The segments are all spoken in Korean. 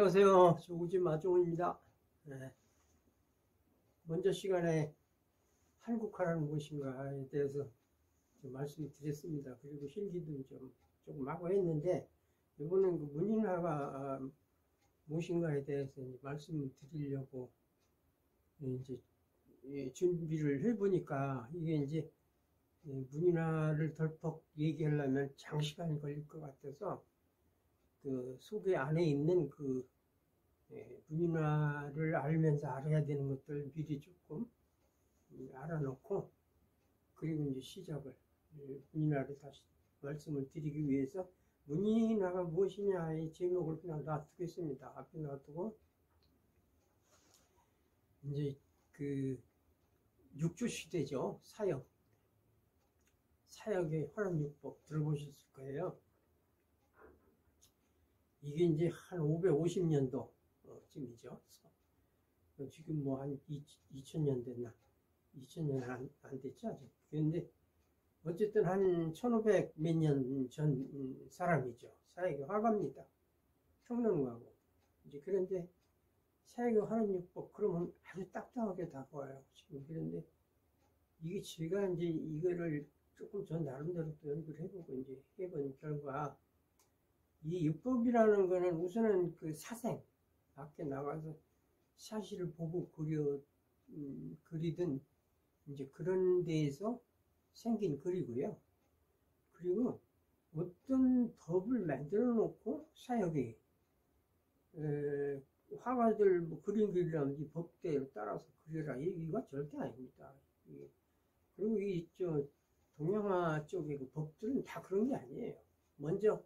안녕하세요. 조우진 마종입니다. 네. 먼저 시간에 한국화라는 무엇인가에 대해서 좀 말씀을 드렸습니다. 그리고 실기도 좀 조금 하고 했는데 이번엔 그 문인화가 무엇인가에 대해서 말씀을 드리려고 이제 준비를 해보니까 이게 이제 문인화를 덜컥 얘기하려면 장시간이 걸릴 것 같아서 그 속에 안에 있는 그 예, 문인화를 알면서 알아야 되는 것들 미리 조금 알아놓고 그리고 이제 시작을 예, 문인화를 다시 말씀을 드리기 위해서 문인화가 무엇이냐의 제목을 그냥 놔두겠습니다. 앞에 놔두고 이제 그 육조 시대죠 사역 사역의 활용육법 들어보셨을 거예요. 이게 이제 한 550년도 쯤이죠. 지금 뭐 한 2000년 됐나? 2000년 안, 안 됐죠, 아직. 그런데 어쨌든 한 1500 몇 년 전 사람이죠. 사역의 화가입니다. 평론가고. 이제 그런데 사역의 하는 육법, 그러면 아주 딱딱하게 다가와요. 지금 그런데 이게 제가 이제 이거를 조금 전 나름대로 또 연구를 해보고 이제 해본 결과 이 율법이라는 거는 우선은 그 사생 밖에 나가서 사실을 보고 그려 음, 그리든 이제 그런 데에서 생긴 글이고요. 그리고 어떤 법을 만들어 놓고 사역이 에, 화가들 뭐 그림 그리려면 이 법대로 따라서 그려라 이거 절대 아닙니다. 그리고 이 저 동양화 쪽의 그 법들은 다 그런 게 아니에요. 먼저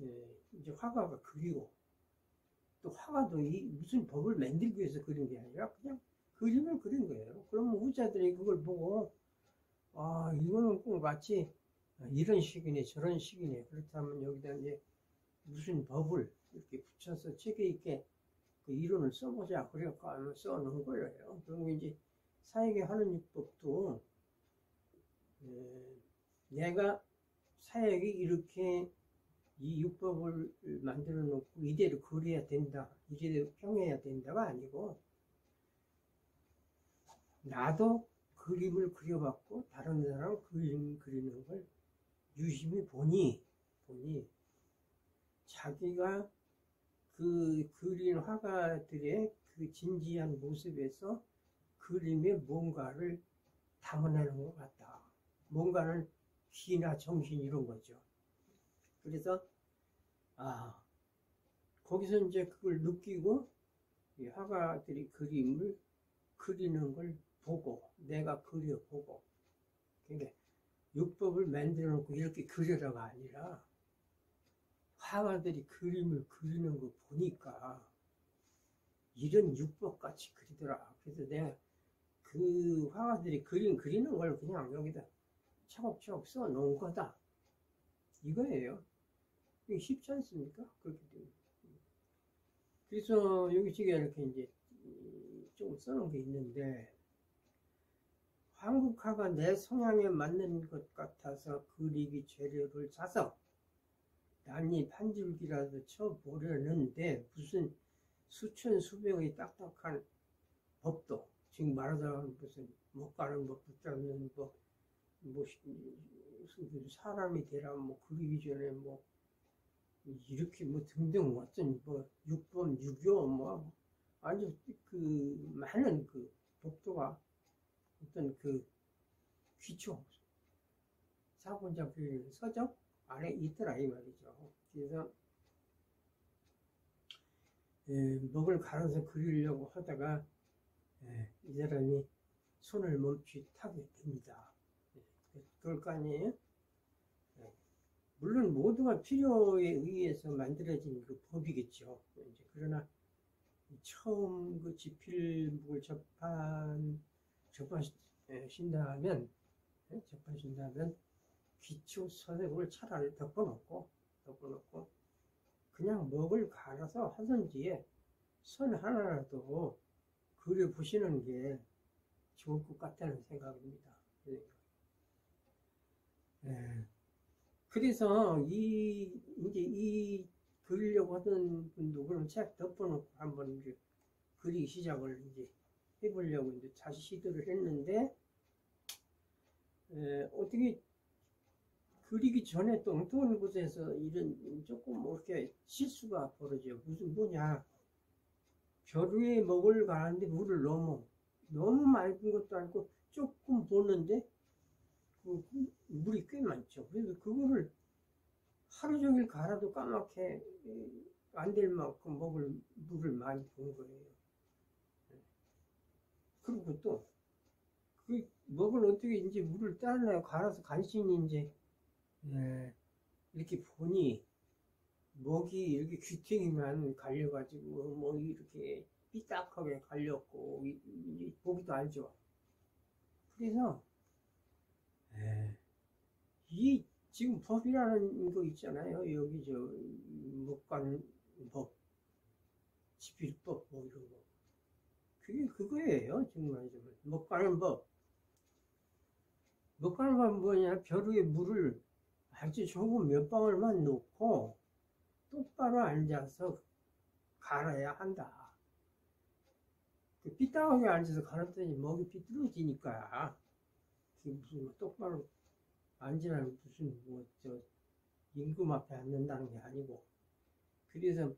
예, 이제 화가가 그리고 또 화가도 이 무슨 법을 만들기 위해서 그린 게 아니라 그냥 그림을 그린 거예요. 그러면 후자들이 그걸 보고 아 이거는 꼭 마치 이런 식이네 저런 식이네 그렇다면 여기다 이제 무슨 법을 이렇게 붙여서 책에 있게 그 이론을 써보자 그래갖고 아마 써놓은 거예요. 그리고 이제 사에게 하는 율법도 에, 내가 사역이 이렇게 이 율법을 만들어 놓고 이대로 그려야 된다, 이대로 평해야 된다가 아니고 나도 그림을 그려봤고 다른 사람 그림 그리는 걸 유심히 보니 보니 자기가 그 그린 화가들의 그 진지한 모습에서 그림에 뭔가를 담아내는 것 같다. 뭔가는 기나 정신 이런 거죠. 그래서 아 거기서 이제 그걸 느끼고 이 화가들이 그림을 그리는 걸 보고 내가 그려보고 그러니까 육법을 만들어 놓고 이렇게 그려라가 아니라 화가들이 그림을 그리는 거 보니까 이런 육법 같이 그리더라. 그래서 내가 그 화가들이 그림 그리는 걸 그냥 여기다 차곡차곡 써 놓은 거다. 이거예요. 쉽지 않습니까? 그렇게 되면. 그래서 여기 지금 이렇게 이제 좀 써놓은 게 있는데, 한국화가 내 성향에 맞는 것 같아서 그리기 재료를 사서 난입 한 줄기라도 쳐보려는데 무슨 수천 수백의 딱딱한 법도 지금 말하자면 무슨 못 가는 법 붙잡는 법, 뭐 사람이 되라 뭐 그리기 전에 뭐 이렇게 뭐 등등 어떤 뭐 6번 6교 뭐 아주 그 많은 그 법도가 어떤 그 기초 사본자 그 서적 안에 있더라 이 말이죠. 그래서 에, 먹을 갈아서 그리려고 하다가 에, 이 사람이 손을 멈칫하게 됩니다. 예, 그럴 거 아니에요? 물론 모두가 필요에 의해서 만들어진 그 법이겠죠. 이제 그러나 처음 그 지필목을 접한 접하신다면 예, 접하신다면 기초 서색을 차라리 덮어놓고 덮어놓고 그냥 먹을 갈아서 하든지에 선 하나라도 그려 보시는 게 좋을 것 같다는 생각입니다. 예. 그래서 이 이제 이 그리려고 하던 분도 그럼 책 덮어놓고 한번 이제 그리기 시작을 이제 해보려고 이제 다시 시도를 했는데 에, 어떻게 그리기 전에 또 엉뚱한 곳에서 이런 조금 뭐 이렇게 실수가 벌어져요. 무슨 뭐냐 별 위에 먹을 가는데 물을 너무 너무 맑은 것도 아니고 조금 보는데 그 물이 꽤 많죠. 그래서 그거를 하루 종일 갈아도 까맣게 안 될 만큼 먹을 물을 많이 본 거예요. 그리고 또, 그 먹을 어떻게 이제 물을 따르나요? 갈아서 간신히 이제, 예, 이렇게 보니, 먹이 이렇게 귀퉁이만 갈려가지고, 뭐 이렇게 삐딱하게 갈렸고, 보기도 알죠. 그래서, 예, 이 지금 법이라는 거 있잖아요. 여기 저 먹관법, 집필법 뭐 이런 거. 그게 그거예요. 정말 좀 먹가는 법. 먹가는 법은 뭐냐? 벼 위에 물을 아주 조금 몇 방울만 넣고 똑바로 앉아서 갈아야 한다. 그 삐딱하게 앉아서 갈았더니 먹이 삐뚤어지니까 무슨 뭐 똑바로 앉으라는 무슨 뭐저 임금 앞에 앉는다는 게 아니고 그래서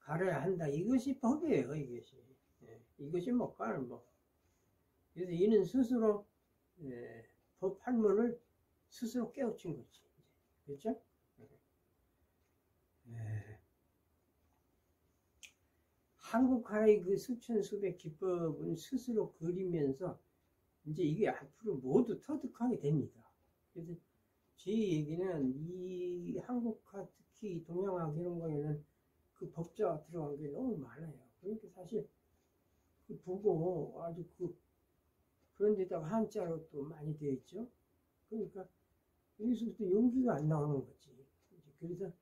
갈아야 한다. 이것이 법이에요. 이것이. 예, 이것이 먹가는 법. 그래서 이는 스스로 예, 법 한문을 스스로 깨우친 거지. 그렇죠? 예. 한국화의 그 수천 수백 기법은 스스로 그리면서 이제 이게 앞으로 모두 터득하게 됩니다. 그래서 제 얘기는 이 한국화 특히 동양화 이런 거에는 그 법자가 들어간 게 너무 많아요. 그러니까 사실 그 보고 아주 그 그런 데다가 한자로 또 많이 되어 있죠. 그러니까 여기서부터 용기가 안 나오는 거지. 그래서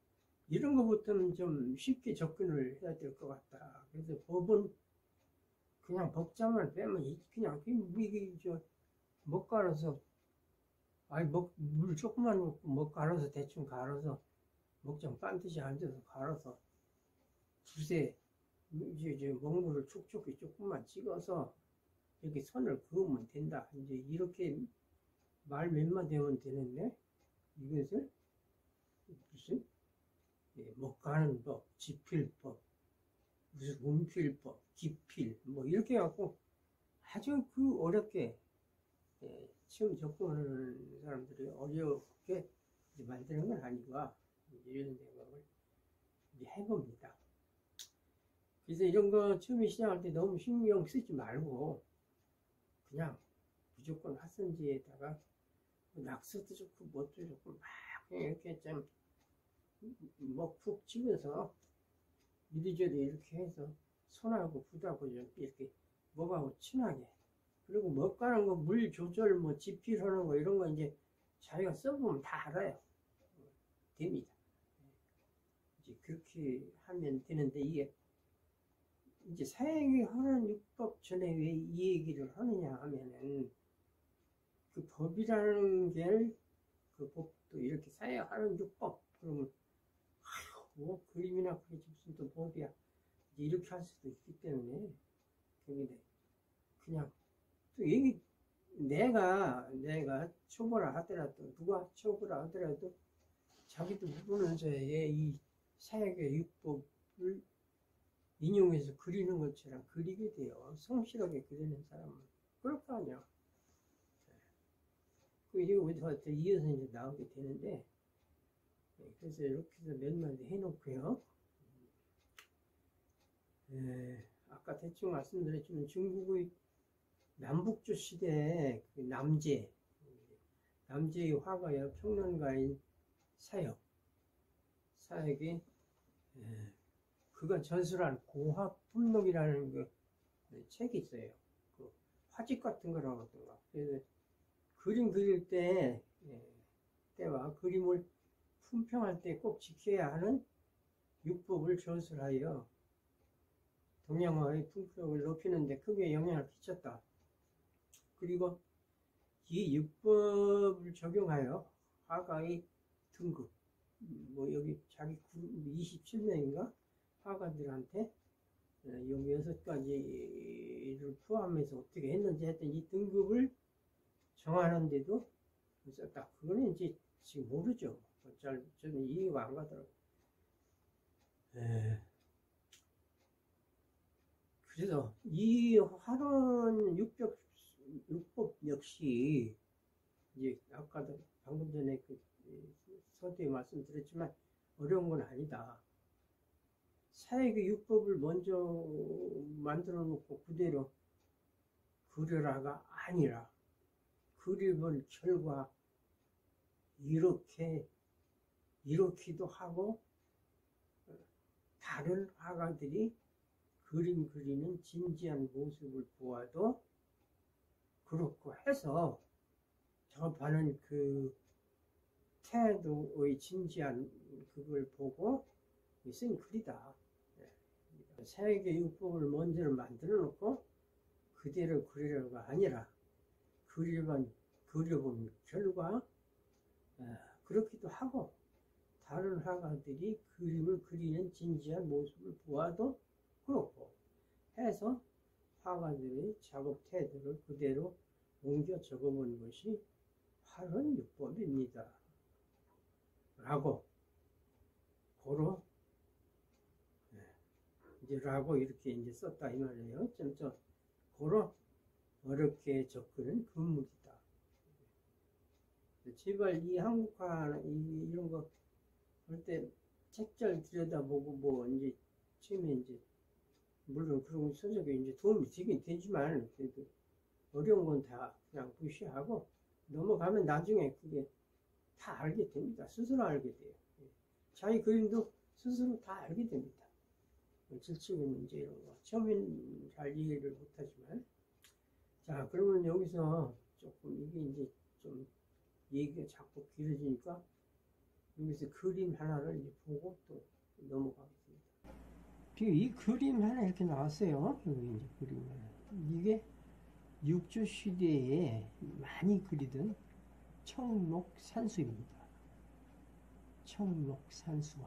이런 것부터는 좀 쉽게 접근을 해야 될 것 같다. 그래서 법은 그냥 법자만 빼면 이- 그냥 그 이게 저못 갈아서 아니 먹, 물 조금만 넣고 먹 갈아서 대충 갈아서 먹장 반듯이 앉아서 갈아서 두세 이제 이제 먹물을 촉촉히 조금만 찍어서 이렇게 선을 그으면 된다. 이제 이렇게 말 몇 마디 하면 되는데 이것을 무슨 예, 먹가는 법, 지필법, 무슨 문필법, 기필 뭐 이렇게 해갖고 아주 그 어렵게 예, 처음 접근하는 사람들이 어렵게 이제 만드는 건 아니고 이런 생각을 이제 해봅니다. 그래서 이런 거 처음에 시작할 때 너무 신경 쓰지 말고 그냥 무조건 하선지에다가 뭐 낙서도 좋고 뭣도 좋고 막 이렇게 좀뭐푹 치면서 이리저리 이렇게 해서 손하고 붓하고 좀 이렇게 뭐하고 친하게 그리고 먹 가는 거 물 조절 뭐 지필하는 거 이런 거 이제 자기가 써보면 다 알아요. 됩니다. 이제 그렇게 하면 되는데 이게 이제 사행위 하는 율법 전에 왜 이 얘기를 하느냐 하면은 그 법이라는 게 그 법도 이렇게 사행하는 율법. 그러면 아휴 뭐 그림이나 그리지 무슨 또 법이야. 이제 이렇게 할 수도 있기 때문에. 근데 그냥 또 얘기 내가 내가 초보라 하더라도 누가 초보라 하더라도 자기도 모르면서 이 사역의 율법을 인용해서 그리는 것처럼 그리게 돼요. 성실하게 그리는 사람은. 그럴 거 아니야. 그 이게 어디서 이어서 이제 나오게 되는데, 네, 그래서 이렇게 해서 몇 마디 해놓고요. 에, 아까 대충 말씀드렸지만 중국의 남북조 시대에 그 남제, 남제의 화가여 평론가인 사역, 사역이 에, 그가 전술한 고학품록이라는 그 책이 있어요. 그 화집 같은 거라고 하던가. 그림 그릴 때, 예, 때와 그림을 품평할 때 꼭 지켜야 하는 율법을 전술하여 동양화의 품격을 높이는 데 크게 영향을 끼쳤다. 그리고 이 율법을 적용하여 화가의 등급, 뭐 여기 자기 27명인가 화가들한테 어, 여기 여섯 가지를 포함해서 어떻게 했는지 했더니 이 등급을 정하는데도 썼다. 그거는 이제 지금 모르죠. 잘 저는 이해가 안 가더라고요. 에. 그래서 이 화론 600, 6법 역시 이제 아까도 방금 전에 그 선택 말씀드렸지만 어려운 건 아니다. 사회계 육법을 먼저 만들어 놓고 그대로 그려라가 아니라 그림을 결과 이렇게 이렇기도 하고 다른 화가들이 그림 그리는 진지한 모습을 보아도 그렇고 해서 접하는 그 태도의 진지한 그걸 보고 쓴 글이다. 세계 육법을 먼저 만들어 놓고 그대로 그리려가 아니라 그리만 그려본 결과 그렇기도 하고 다른 화가들이 그림을 그리는 진지한 모습을 보아도 그렇고 해서 화가들의 작업 태도를 그대로 옮겨 적어본 것이 화론 육법입니다. 라고 고로 이제 라고 이렇게 이제 썼다 이 말이에요. 점점 고로 어렵게 접근은 금물이다. 제발 이 한국화 이, 이런 거 볼 때 책잘 들여다보고 뭐 이제 처음에 이제 물론 그런 서적에 이제 도움이 되긴 되지만 그래도 어려운 건 다 그냥 무시하고 넘어가면 나중에 그게 다 알게 됩니다. 스스로 알게 돼요. 자기 그림도 스스로 다 알게 됩니다. 질적인 문제 이런 거. 처음엔 잘 이해를 못하지만. 자, 그러면 여기서 조금 이게 이제 좀 얘기가 자꾸 길어지니까 여기서 그림 하나를 이제 보고 또 넘어가겠 습니다. 이 그림 하나 이렇게 나왔어요. 여기 이제 그림. 이게 육조 시대에 많이 그리던 청록 산수입니다. 청록 산수화.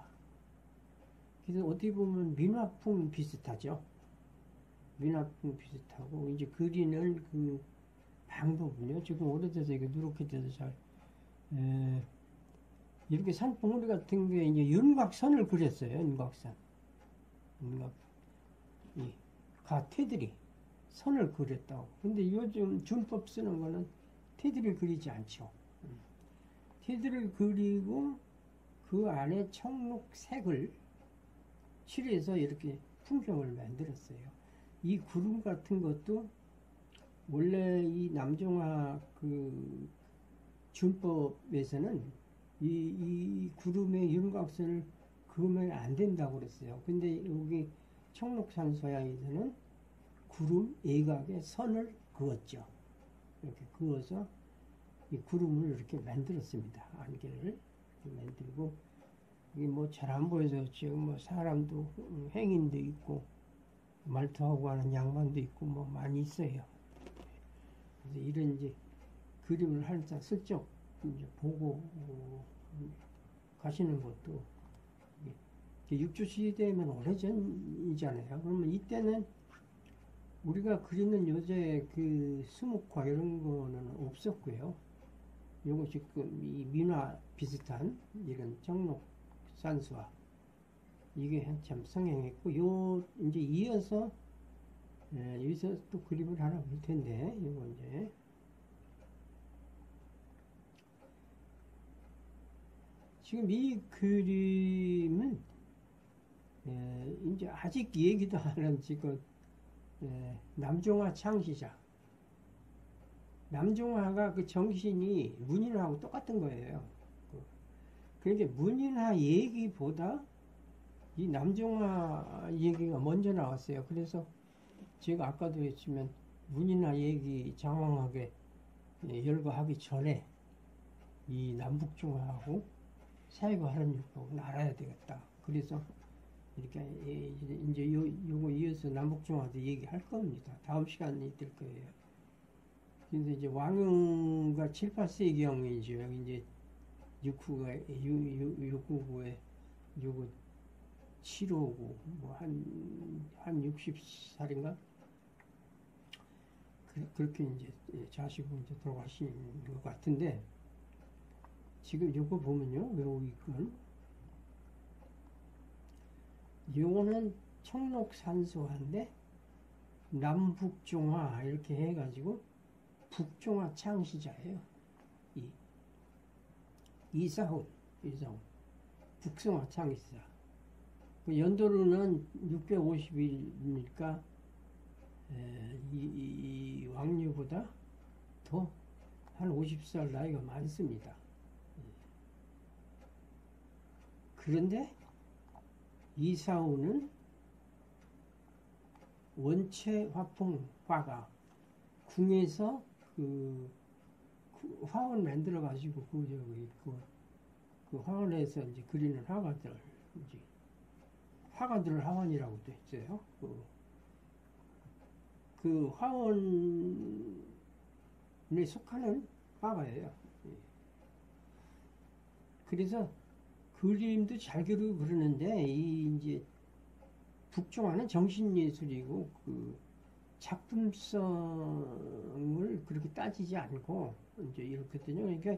그래서 어떻게 보면 민화풍 비슷하죠. 민화풍 비슷하고 이제 그리는 그 방법은요. 지금 오래돼서 이게 누렇게 돼서 잘 에, 이렇게 산봉우리 같은 게 이제 윤곽선을 그렸어요. 윤곽선. 윤곽 이 가테들이 선을 그렸다고. 근데 요즘 준법 쓰는 거는 테두리 그리지 않죠. 테두리를 그리고 그 안에 청록색을 칠해서 이렇게 풍경을 만들었어요. 이 구름 같은 것도 원래 이 남종화 그 준법에서는 이, 이 구름의 윤곽선을 그으면 안 된다고 그랬어요. 근데 여기 청록산소양에서는 구름 예각에 선을 그었죠. 이렇게 그어서 이 구름을 이렇게 만들었습니다. 안개를 만들고 이게 뭐 잘 안 보여서 지금 뭐 사람도 행인도 있고 말투하고 하는 양반도 있고 뭐 많이 있어요. 그래서 이런 이제 그림을 할때 슬쩍 이제 보고 어, 가시는 것도 육조 시대면 오래전이잖아요. 그러면 이때는 우리가 그리는 요새 그 수묵화 이런 거는 없었고요. 요거 지금 이 민화 비슷한 이런 정록 산수화 이게 한참 성행했고 요 이제 이어서 예, 여기서 또 그림을 하나 볼 텐데 이거 이제 지금 이 그림은 예, 이제 아직 얘기도 안한 지금 예, 남종화 창시자 남종화가 그 정신이 문인하고 똑같은 거예요. 그러니까 문인화 얘기보다 이 남종화 얘기가 먼저 나왔어요. 그래서 제가 아까도 했지만 문인화 얘기 장황하게 예, 열거하기 전에 이 남북종화하고 사회가 하는 육법은 알아야 되겠다. 그래서 이렇게 이제 요, 요거 이어서 남북종화도 얘기할 겁니다. 다음 시간이 될 거예요. 근데 이제 왕흥과 7, 8세경이죠. 이제 6구가 699에 6은 7호고 뭐한한 60살인가 그, 그렇게 이제 자식은 이제 돌아가신 것 같은데 지금 이거 보면요 외우기 건 요거는 청록산소한데 남북종화 이렇게 해가지고 북종화 창시자예요. 이 이사훈 이사훈 북성화 창시자. 그 연도로는 650일이니까 이, 이, 이 왕류보다 더 한 50살 나이가 많습니다. 그런데 이사우는 원체 화풍 화가 궁에서 그, 그 화원 만들어 가지고 그 저기 그, 그 화원에서 이제 그리는 화가들 이제 화가들 화원이라고 도 했어요. 그, 그 화원에 속하는 화가예요. 예. 그래서 그림도 잘 그리고 그러는데 이 이제 북종하는 정신예술이고 그 작품성을 그렇게 따지지 않고 이제 이렇거든요. 그러니까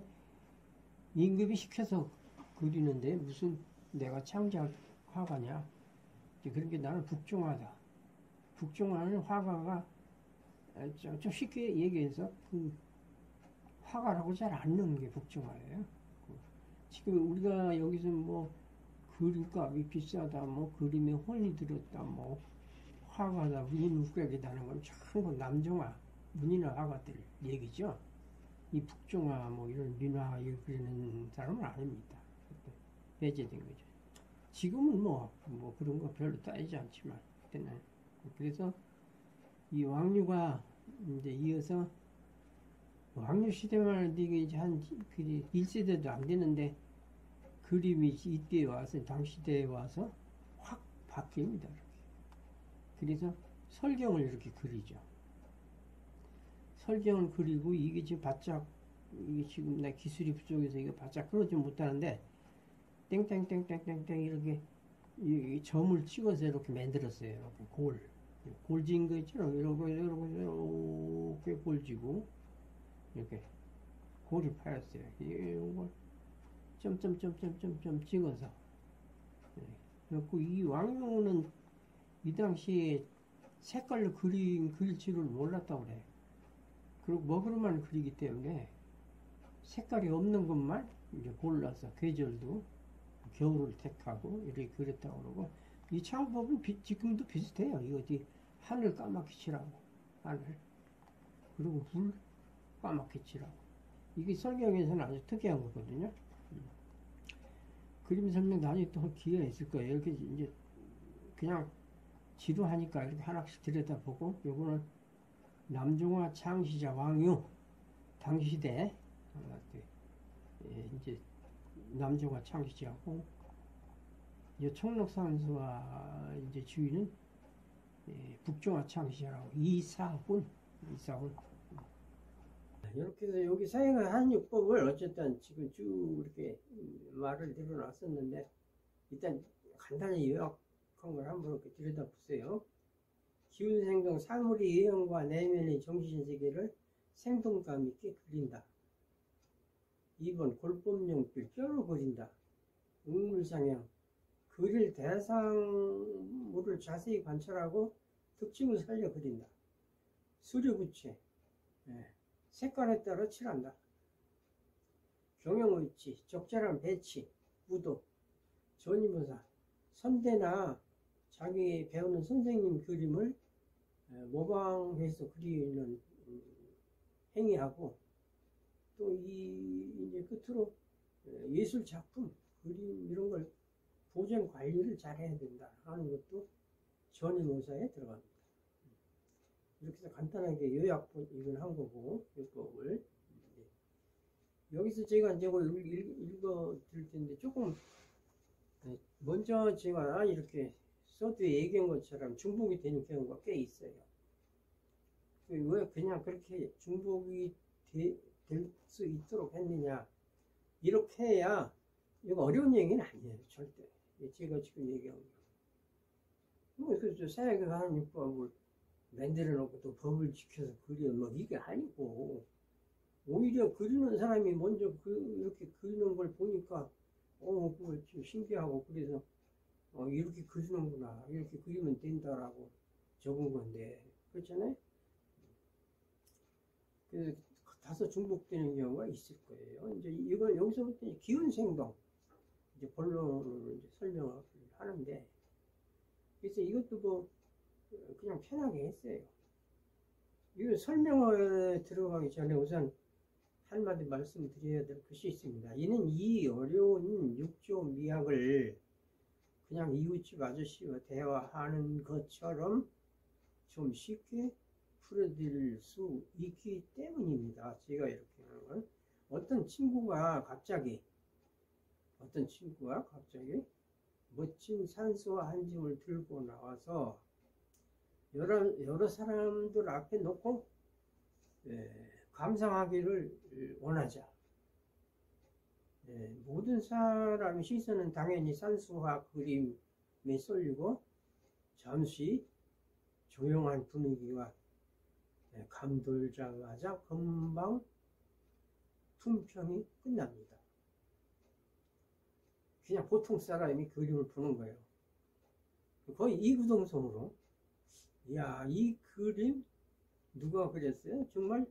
임금이 시켜서 그리는데 무슨 내가 창작 화가냐? 그러니까 나는 북종하다. 북종하는 화가가 좀 쉽게 얘기해서 그 화가라고 잘 안 넣는 게 북종화예요. 지금 우리가 여기서 뭐 그림값이 비싸다, 뭐 그림에 혼이 들었다, 뭐 화가다, 문인묵각이다는 건 전부 남종화, 문인화 화가들 얘기죠. 이 북종화, 뭐 이런 민화 그리는 사람은 아닙니다. 배제된 거죠. 지금은 뭐, 뭐 그런 거 별로 따지지 않지만, 그때는. 그래서 이 왕류가 이제 이어서 왕류 시대만 이게 이제 한 1세대도 안 되는데 그림이 이때에 와서 당시대에 와서 확 바뀝니다. 이렇게. 그래서 설경을 이렇게 그리죠. 설경을 그리고 이게 지금 바짝 이게 지금 나 기술이 부족해서 이거 바짝 그러지 못하는데 땡땡땡땡땡땡 이렇게 이 점을 찍어서 이렇게 만들었어요. 이렇게 골. 골진 거 있죠? 이러고, 이러고, 이렇게 골지고, 이렇게 골이 파였어요. 이걸 점점점점점점 찍어서. 그래갖고 이 왕룡은 이 당시에 색깔로 그린, 줄을 몰랐다고 그래. 그리고 먹으로만 그리기 때문에 색깔이 없는 것만 이제 골라서 계절도 겨울을 택하고 이렇게 그렸다고 그러고 이 창법은 비, 지금도 비슷해요. 이거 어디 하늘 까맣게 칠하고 하늘 그리고 불 까맣게 칠하고 이게 설경에서는 아주 특이한 거거든요. 그림 설명 나중에 또 기회가 있을 거예요. 이렇게 이제 그냥 지도하니까 이렇게 하나씩 들여다보고 요거는 남중화 창시자 왕유 당시대 예, 이제 남중화 창시자고 이 청록산수와 이제 주인은 예, 북중화 창시자라고 이사훈 이사훈 이렇게 해서 여기 사행의 한육법을 어쨌든 지금 쭉 이렇게 말을 들어놨었는데 일단 간단히 요약한 걸 한번 이렇게 들여다보세요. 기운생동 사물의 예형과 내면의 정신 세계를 생동감 있게 그린다. 2번 골법용필 뼈로 그린다. 응물상형 그릴 대상물을 자세히 관찰하고 특징을 살려 그린다. 수류부채 네. 색깔에 따라 칠한다. 경영의치, 적절한 배치, 우도, 전이모사, 선대나 자기 배우는 선생님 그림을 모방해서 그리는 음, 행위하고 또 이 이제 끝으로 예술 작품 그림 이런 걸 보존 관리를 잘 해야 된다 하는 것도 전이모사에 들어갑니다. 이렇게 해서 간단하게 요약본 이걸 한 거고 요법을 여기서 제가 이제 읽어 드릴 텐데 조금 네, 먼저 제가 이렇게 서두에 얘기한 것처럼 중복이 되는 경우가 꽤 있어요. 왜 그냥 그렇게 중복이 될 수 있도록 했느냐? 이렇게 해야 이거 어려운 얘기는 아니에요 절대 제가 지금 얘기한 거. 뭐 그저 사회가 하는 율법을 만들어 놓고 또 법을 지켜서 그려 뭐 이게 아니고 오히려 그리는 사람이 먼저 그 이렇게 그리는 걸 보니까 어 좀 신기하고 그래서 어 이렇게 그리는구나 이렇게 그리면 된다라고 적은 건데 그렇잖아요. 그래서 다소 중복되는 경우가 있을 거예요. 이제 이걸 여기서부터 기운 생동 이제 본론을 이제 설명을 하는데 그래서 이것도 뭐 그냥 편하게 했어요. 이거 설명을 들어가기 전에 우선 한마디 말씀드려야 될 것이 있습니다. 이는 이 어려운 육조 미학을 그냥 이웃집 아저씨와 대화하는 것처럼 좀 쉽게 풀어드릴 수 있기 때문입니다. 제가 이렇게 하는 건 어떤 친구가 갑자기 어떤 친구가 갑자기 멋진 산수와 한 짐을 들고 나와서 여러, 여러 사람들 앞에 놓고 예, 감상하기를 원하자. 예, 모든 사람의 시선은 당연히 산수화 그림에 쏠리고 잠시 조용한 분위기와 예, 감돌자마자 금방 품평이 끝납니다. 그냥 보통 사람이 그림을 보는 거예요. 거의 이구동성으로 야, 이 그림 누가 그렸어요? 정말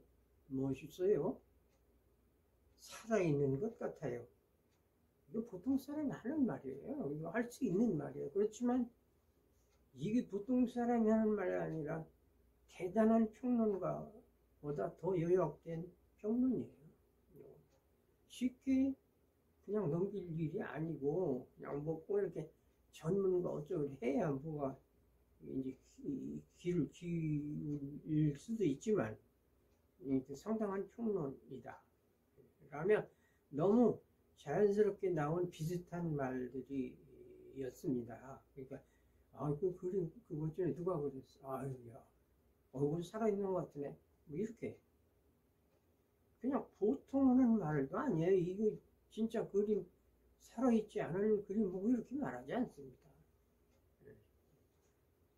멋있어요. 살아있는 것 같아요. 이거 보통 사람이 하는 말이에요. 이거 할 수 있는 말이에요. 그렇지만 이게 보통 사람이 하는 말이 아니라 대단한 평론가보다 더 요약된 평론이에요. 쉽게 그냥 넘길 일이 아니고 그냥 뭐꼭 이렇게 전문가 어쩌고 해야 뭐가 이제 귀를 기울 수도 있지만 상당한 평론이다. 라면 너무 자연스럽게 나온 비슷한 말들이었습니다. 그러니까 아 그 그림 그거 전에 누가 그렸어? 아유야 얼굴 살아있는 것 같으네. 뭐 이렇게 그냥 보통 하는 말도 아니에요. 이거 진짜 그림 살아있지 않은 그림 보고 이렇게 말하지 않습니다.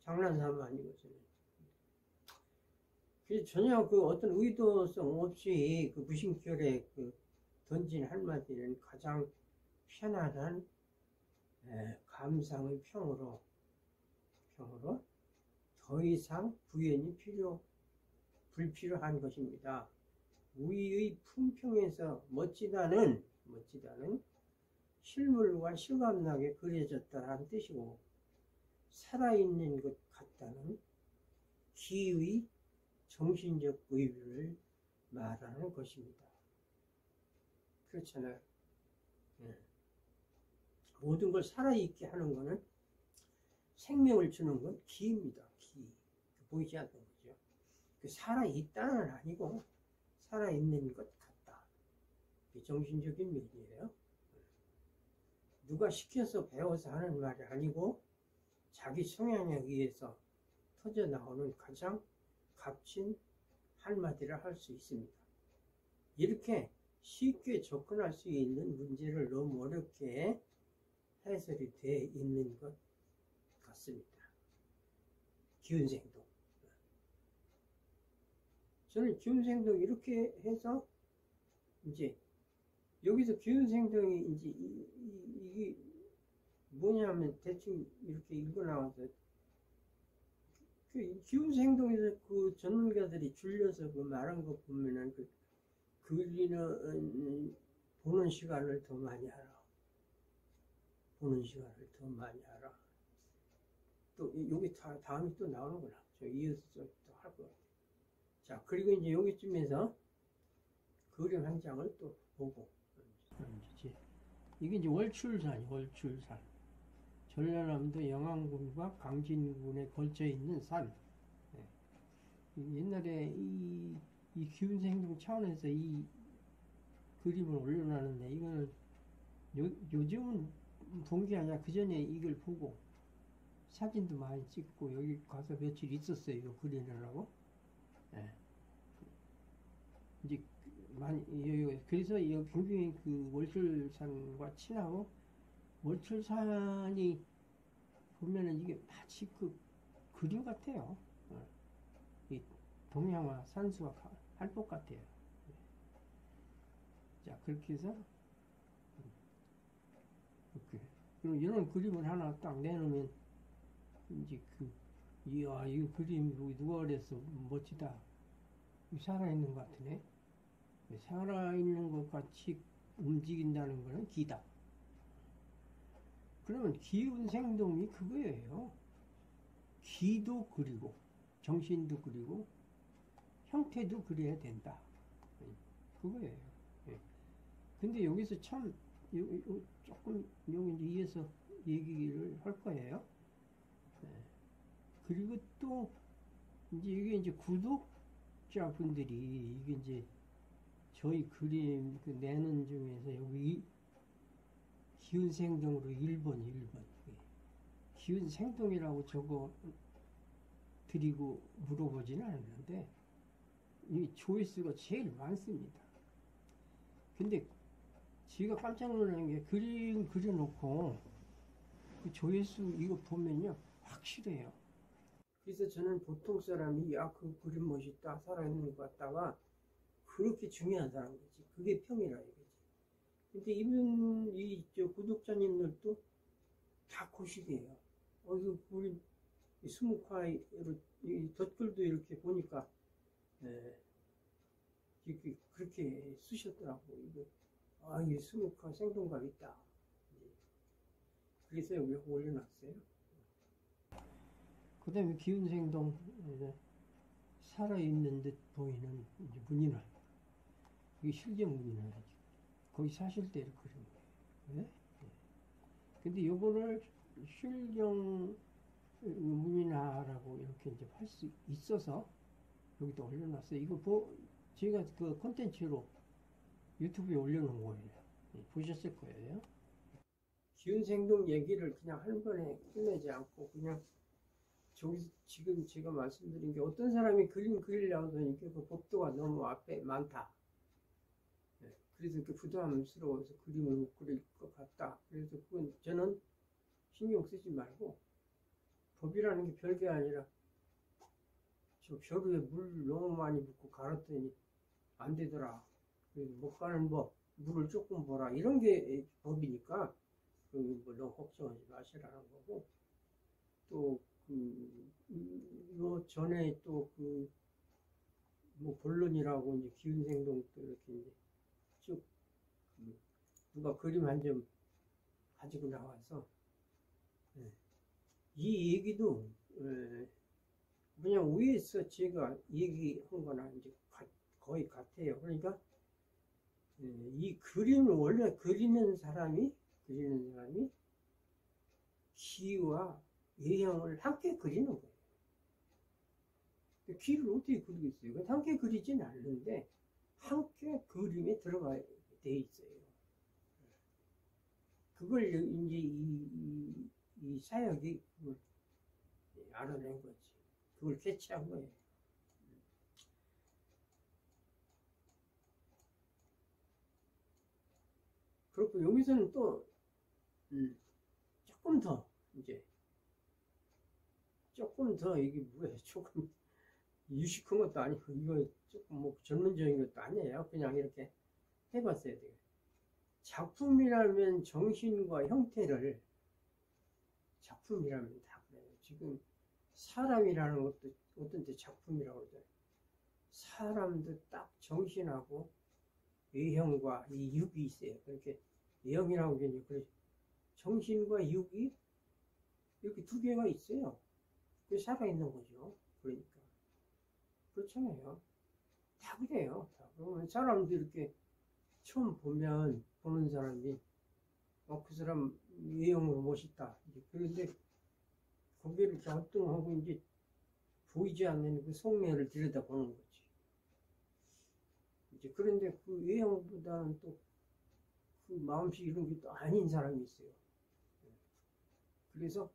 장난삼 아니거든요. 그래서 전혀 그 어떤 의도성 없이 그 무심결에 그 던진 한마디는 가장 편안한 에, 감상의 평으로 평으로 더 이상 부연이 필요 불필요한 것입니다. 우리의 품평에서 멋지다는 멋지다는 실물과 실감나게 그려졌다는 뜻이고 살아있는 것 같다는 기의 정신적 의미를 말하는 것입니다. 그렇잖아요. 네. 모든 걸 살아있게 하는 것은 생명을 주는 건 기입니다. 기. 보이지 않는 거죠. 그 살아있다는 아니고 살아있는 것 같다. 정신적인 면이에요. 누가 시켜서 배워서 하는 말이 아니고 자기 성향에 의해서 터져 나오는 가장 값진 한마디를 할 수 있습니다. 이렇게 쉽게 접근할 수 있는 문제를 너무 어렵게 해설이 돼 있는 것 같습니다. 기운생동. 저는 기운생동 이렇게 해서 이제 여기서 기운생동이 이제 뭐냐면 대충 이렇게 읽어 나와서 그 기운생동에서 그 전문가들이 줄여서 그 말한 거 보면은 그 그리는 보는 시간을 더 많이 하라. 보는 시간을 더 많이 하라. 또 여기 다, 다음이 또 나오는구나. 저 이어서 또 할 거야. 자 그리고 이제 여기쯤에서 그림 한 장을 또 보고 이게 이제 월출산, 월출산. 전라남도 영암군과 강진군에 걸쳐 있는 산. 네. 옛날에 이, 이 기운생동 차원에서 이 그림을 올려놨는데 이거는 요, 요즘은 본 게 아니라 그 전에 이걸 보고 사진도 많이 찍고 여기 가서 며칠 있었어요. 이거 그리느라고. 네. 이제 많이 여- 그래서 이 굉장히 그 월출산과 친하고 월출산이 보면은 이게 마치 그 그림 같아요. 어. 이 동양화 산수와 가- 한복 같아요. 자 그렇게 해서 이렇게 그럼 이런 그림을 하나 딱 내놓으면 이제 그 이야 이 그림 누가 그랬어 멋지다 살아있는 것 같으네 살아있는 것 같이 움직인다는 거는 기다 그러면 기운 생동이 그거예요 기도 그리고 정신도 그리고 형태도 그려야 된다 그거예요 예. 근데 여기서 참 조금 여기 이어서 얘기를 할 거예요 예. 그리고 또 이제 이게 이제 구독자분들이 이게 이제 저희 그림 그 내는 중에서 여기 기운 생동으로 1번, 1번. 기운 생동이라고 적어 드리고 물어보지는 않았는데 이 조회수가 제일 많습니다. 근데 제가 깜짝 놀라는 게 그림 그려놓고 그 조회수 이거 보면요 확실해요. 그래서 저는 보통 사람이 야 그 그림 멋있다 살아있는 것 같다가 그렇게 중요한 사람 거지. 그게 평이라 이거지. 근데 이분 이저 구독자님들도 다 고식이에요. 어 이거 우리 스무카이로 이 댓글도 이렇게 보니까 예, 이렇게 그렇게 쓰셨더라고. 이거 아 이 스무카 생동감 있다. 예. 그래서 여기 올려놨어요. 그 다음에 기운생동 살아있는 듯 보이는 문인화 이게 실경 문인화죠 거기 사실 때를 그린 거예요 네? 네. 근데 요거를 실경 문인화라고 이렇게 이제 할 수 있어서 여기다 올려놨어요 이거 보, 제가 그 콘텐츠로 유튜브에 올려놓은 거예요 예, 보셨을 거예요 기운생동 얘기를 그냥 한 번에 끝내지 않고 그냥 저기 지금 제가 말씀드린 게 어떤 사람이 그림 그리려고 하니까 그 복도가 너무 앞에 많다. 예, 그래서 그 부담스러워서 그림을 못 그릴 것 같다. 그래서 그건 저는 신경 쓰지 말고 법이라는 게 별게 아니라 저 벼루에 물 너무 많이 붓고 갈았더니 안 되더라. 그래서 못 가는 법, 물을 조금 보라. 이런 게 법이니까 그뭐 너무 걱정하지 마시라는 거고 또 그, 요 전에 또 그, 뭐, 본론이라고 이제 기운생동 또 이렇게 이제 쭉, 그 누가 그림 한 점 가지고 나와서, 예. 이 얘기도, 예, 그냥 위에서 제가 얘기한 거나 이제 가- 거의 같아요. 그러니까, 예, 이 그림을 원래 그리는 사람이, 그리는 사람이 기와 외형을 함께 그리는 거예요. 귀를 어떻게 그리겠어요? 함께 그리진 않는데 함께 그림에 들어가 돼 있어요. 그걸 이제 이, 이, 이 사역이 그걸 알아낸 거지. 그걸 캐치한 거예요. 그렇고 여기서는 또 음, 조금 더 이제 조금 더 이게 뭐야 조금 유식한 것도 아니고 이거 조금 뭐 전문적인 것도 아니에요. 그냥 이렇게 해봤어야 돼요. 작품이라면 정신과 형태를 작품이라면 다 그래요. 지금 사람이라는 것도 어떤 때 작품이라고 그러죠? 사람도 딱 정신하고 외형과 이 육이 있어요. 그렇게 외형이라고 이제 그래. 정신과 육이 이렇게 두 개가 있어요. 그 살아있는 거죠. 그러니까. 그렇잖아요. 다 그래요. 다. 그러면 사람도 이렇게 처음 보면, 보는 사람이, 어, 그 사람 외형으로 멋있다. 그런데 고개를 갸우뚱하고 이제 보이지 않는 그 속내를 들여다보는 거지. 이제 그런데 그 외형보다는 또 그 마음씨 이런 게 또 아닌 사람이 있어요. 그래서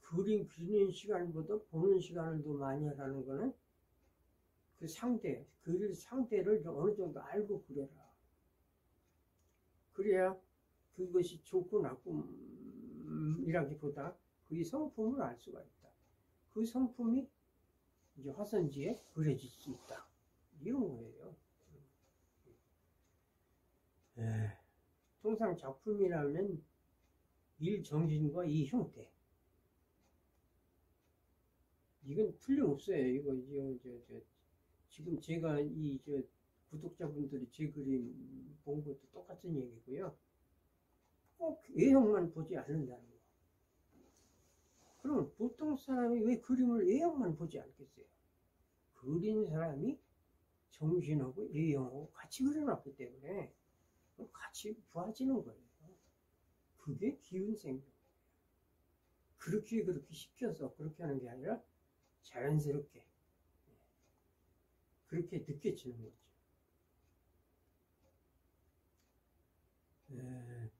그림 그리는 시간보다 보는 시간을 더 많이 하라는 거는 그 상대, 그 상대를 어느 정도 알고 그려라. 그래야 그것이 좋고 나쁨이라기보다 그의 성품을 알 수가 있다. 그 성품이 이제 화선지에 그려질 수 있다. 이런 거예요. 에, 통상 작품이라면 일 정신과 이 형태. 이건 틀림없어요. 이거, 이거, 저, 저, 지금 제가 이, 저, 구독자분들이 제 그림 본 것도 똑같은 얘기고요. 꼭 외형만 보지 않는다는 거. 그럼 보통 사람이 왜 그림을 외형만 보지 않겠어요? 그린 사람이 정신하고 외형하고 같이 그려놨기 때문에 같이 부화지는 거예요. 그게 기운생명. 그렇게 그렇게 시켜서 그렇게 하는 게 아니라 자연스럽게 그렇게 느껴지는 거죠. 에,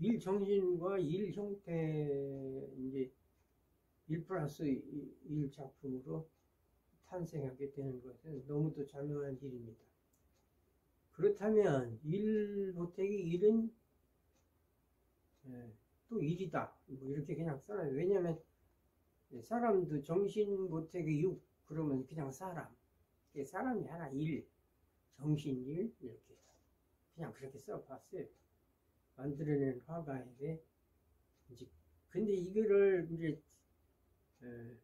일 정신과 일 형태 이제 일 플러스 일 작품으로 탄생하게 되는 것은 너무도 자명한 일입니다. 그렇다면 일 보태기 일은 예, 또 일이다. 뭐 이렇게 그냥 써요. 왜냐하면 사람도 정신 보태기 육 그러면 그냥 사람. 사람이 하나 일, 정신 일 이렇게 그냥 그렇게 써봤어요. 만들어낸 화가에게 이제 근데 이거를 이제 에,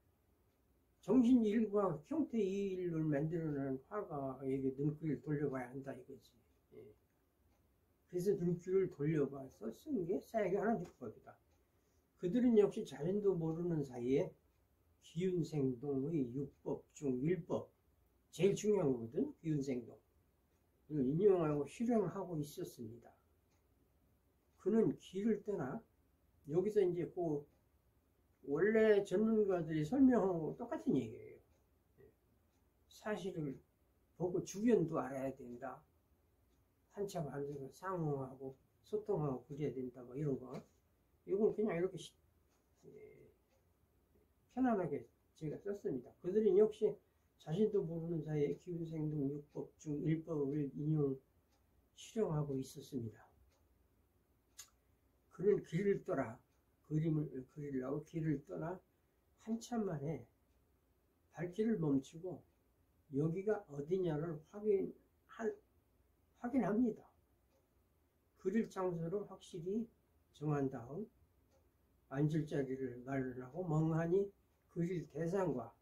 정신 일과 형태 일을 만들어낸 화가에게 눈길을 돌려봐야 한다 이거지. 예. 그래서 눈길을 돌려봐서 쓴 게 사역이 하나 될 겁니다. 그들은 역시 자신도 모르는 사이에 기운생동의 육법 중 일법 제일 중요한 거거든 이걸 인용하고 실행하고 있었습니다. 그는 길을 떠나 여기서 이제 그 원래 전문가들이 설명하고 똑같은 얘기예요. 사실을 보고 주변도 알아야 된다. 한참 앉아서 상호하고 소통하고 그래야 된다. 뭐 이런 거. 이건 그냥 이렇게 시, 예, 편안하게 제가 썼습니다. 그들은 역시 자신도 모르는 사이에 기운생동 육법 중 일법을 인용 실용하고 있었습니다. 그는 길을 떠나 그림을 그리려고 길을 떠나 한참 만에 발길을 멈추고 여기가 어디냐를 확인 확인합니다. 그릴 장소를 확실히 정한 다음 앉을 자리를 마련하고 멍하니 그릴 대상과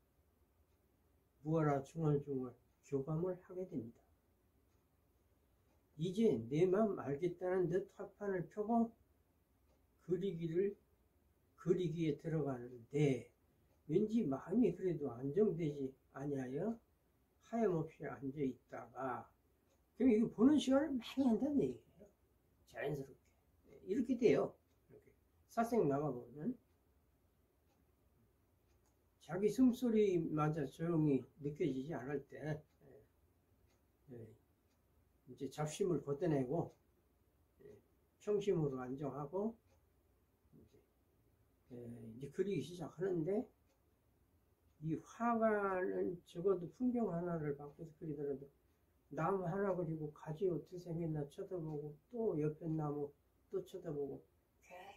무어라 중얼중얼 교감을 하게 됩니다. 이제 내 마음 알겠다는 듯 화판을 펴고 그리기를 그리기에 들어가는데 왠지 마음이 그래도 안정되지 아니하여 하염없이 앉아 있다가 그럼 이거 보는 시간을 많이 한다는 얘기예요. 자연스럽게 이렇게 돼요. 이렇게 사생 나가보면 자기 숨소리마저 조용히 느껴지지 않을 때 예, 예, 이제 잡심을 걷어내고 예, 평심으로 안정하고 이제 그리기 시작하는데 이 화가는 적어도 풍경 하나를 바꿔서 그리더라도 나무 하나 그리고 가지 어떻게 생겼나 쳐다보고 또 옆에 나무 또 쳐다보고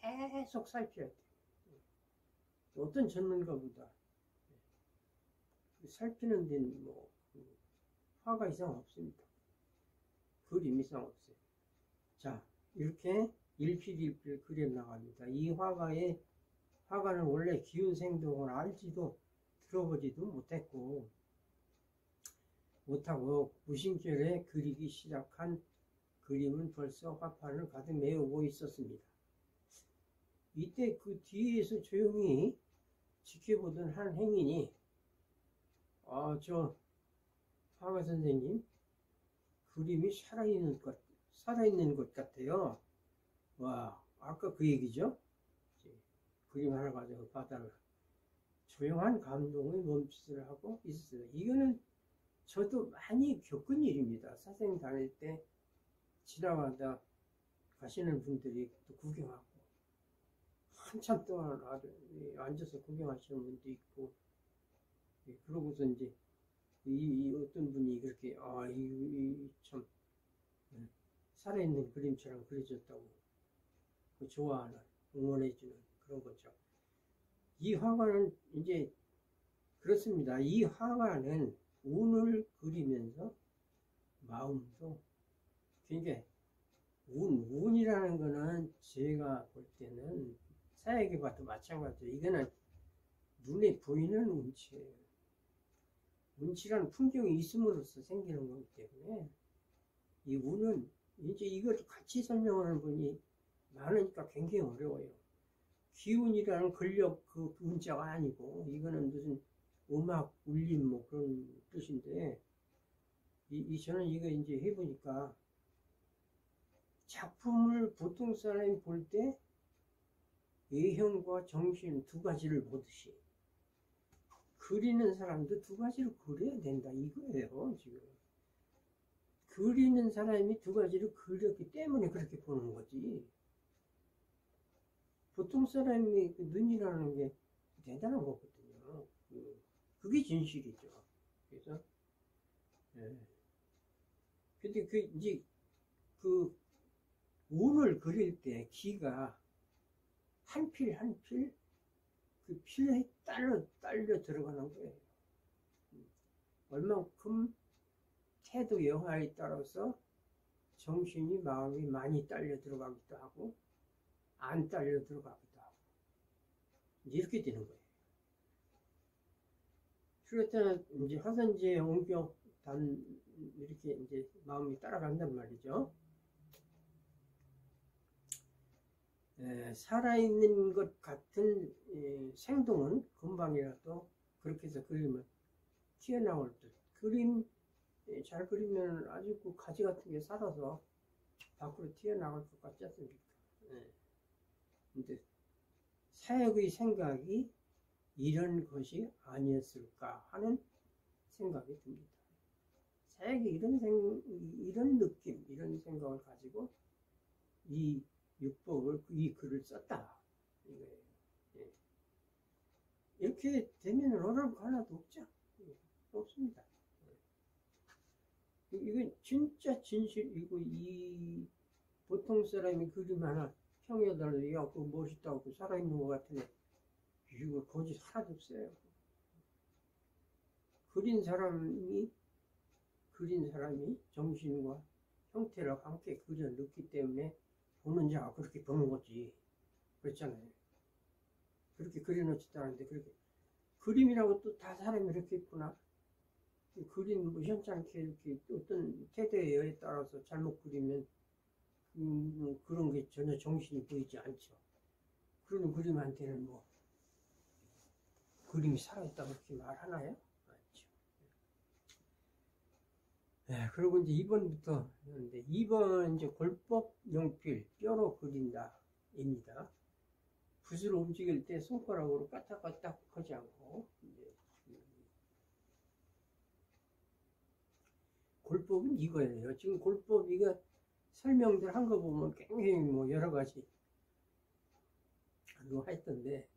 계속 살펴야 돼. 어떤 전문가보다 살피는 데는 뭐 화가 이상 없습니다. 그림 이상 없어요. 자 이렇게 일필일필 그려 나갑니다. 이 화가의 화가는 원래 기운생동을 알지도 들어보지도 못했고 못하고 무심결에 그리기 시작한 그림은 벌써 화판을 가득 메우고 있었습니다. 이때 그 뒤에서 조용히 지켜보던 한 행인이 아, 저 화가 선생님 그림이 살아있는 것 살아있는 것 같아요. 와, 아까 그 얘기죠? 그림 하나 가지고 바다를 조용한 감동의 멈칫을 하고 있었어요. 이거는 저도 많이 겪은 일입니다. 사생 다닐 때 지나가다 가시는 분들이 또 구경하고 한참 동안 앉아서 구경하시는 분도 있고 예, 그러고서 이제 이, 이 어떤 분이 그렇게 아, 이, 예, 살아있는 그림처럼 그려졌다고 그 좋아하는 응원해주는 그런 거죠. 이 화가는 이제 그렇습니다. 이 화가는 운을 그리면서 마음도 굉장히 운, 운이라는 거는 제가 볼 때는 사역에 봐도 마찬가지예요. 이거는 눈에 보이는 운치예요. 운치라는 풍경이 있음으로써 생기는 거기 때문에 이 운은 이제 이걸 같이 설명하는 분이 많으니까 굉장히 어려워요. 기운이라는 근력 그 운자가 아니고 이거는 무슨 음악, 울림 뭐 그런 뜻인데 이, 이 저는 이거 이제 해보니까 작품을 보통 사람이 볼 때 예형과 정신 두 가지를 보듯이 그리는 사람도 두 가지를 그려야 된다. 이거예요 지금. 그리는 사람이 두 가지를 그렸기 때문에 그렇게 보는 거지. 보통 사람이 그 눈이라는 게 대단한 거거든요. 그, 그게 진실이죠. 그래서 예. 근데 그 이제 그 운을 그릴 때 기가 한 필 한필 그 필에 딸려 딸려 들어가는 거예요. 얼만큼 태도 여하에 따라서 정신이 마음이 많이 딸려 들어가기도 하고 안 딸려 들어가기도 하고 이렇게 되는 거예요. 그렇다면 이제 화선지에 옮겨 단 이렇게 이제 마음이 따라간단 말이죠. 에, 살아있는 것 같은 에, 생동은 금방이라도 그렇게 해서 그림을 튀어나올 듯. 그림 에, 잘 그리면 아주 그 가지 같은 게 살아서 밖으로 튀어나올 것 같지 않습니까? 예. 근데 사역의 생각이 이런 것이 아니었을까 하는 생각이 듭니다. 사역이 이런 생, 이런 느낌, 이런 생각을 가지고 이 육법을 이 글을 썼다 이거예요. 예. 이렇게 되면 거 하나도 없죠. 예. 없습니다. 예. 이건 진짜 진실이고 이 보통 사람이 그림 하나 평에달라 야 그거 멋있다고 그 살아있는 것 같으네 이거 거짓 하나도 없어요. 그린 사람이 그린 사람이 정신과 형태를 함께 그려 넣기 때문에 보는 자가 그렇게 보는 거지. 그렇잖아요. 그렇게 그려놓지도 않은데, 그렇게. 그림이라고 또 다 사람이 이렇게 있구나. 그림 뭐 현찮게 이렇게 어떤 태도에 따라서 잘못 그리면 음, 그런 게 전혀 정신이 보이지 않죠. 그런 그림한테는 뭐 그림이 살아있다 그렇게 말하나요? 맞죠. 네, 그리고 이제 2번부터 했는데 2번 이제 골법 용필 뼈로 그린다 입니다. 붓으로 움직일 때 손가락으로 까딱까딱 하지 않고 이제 골법은 이거예요. 지금 골법 이거 설명들 한 거 보면 굉장히 뭐 여러 가지 그거 했던데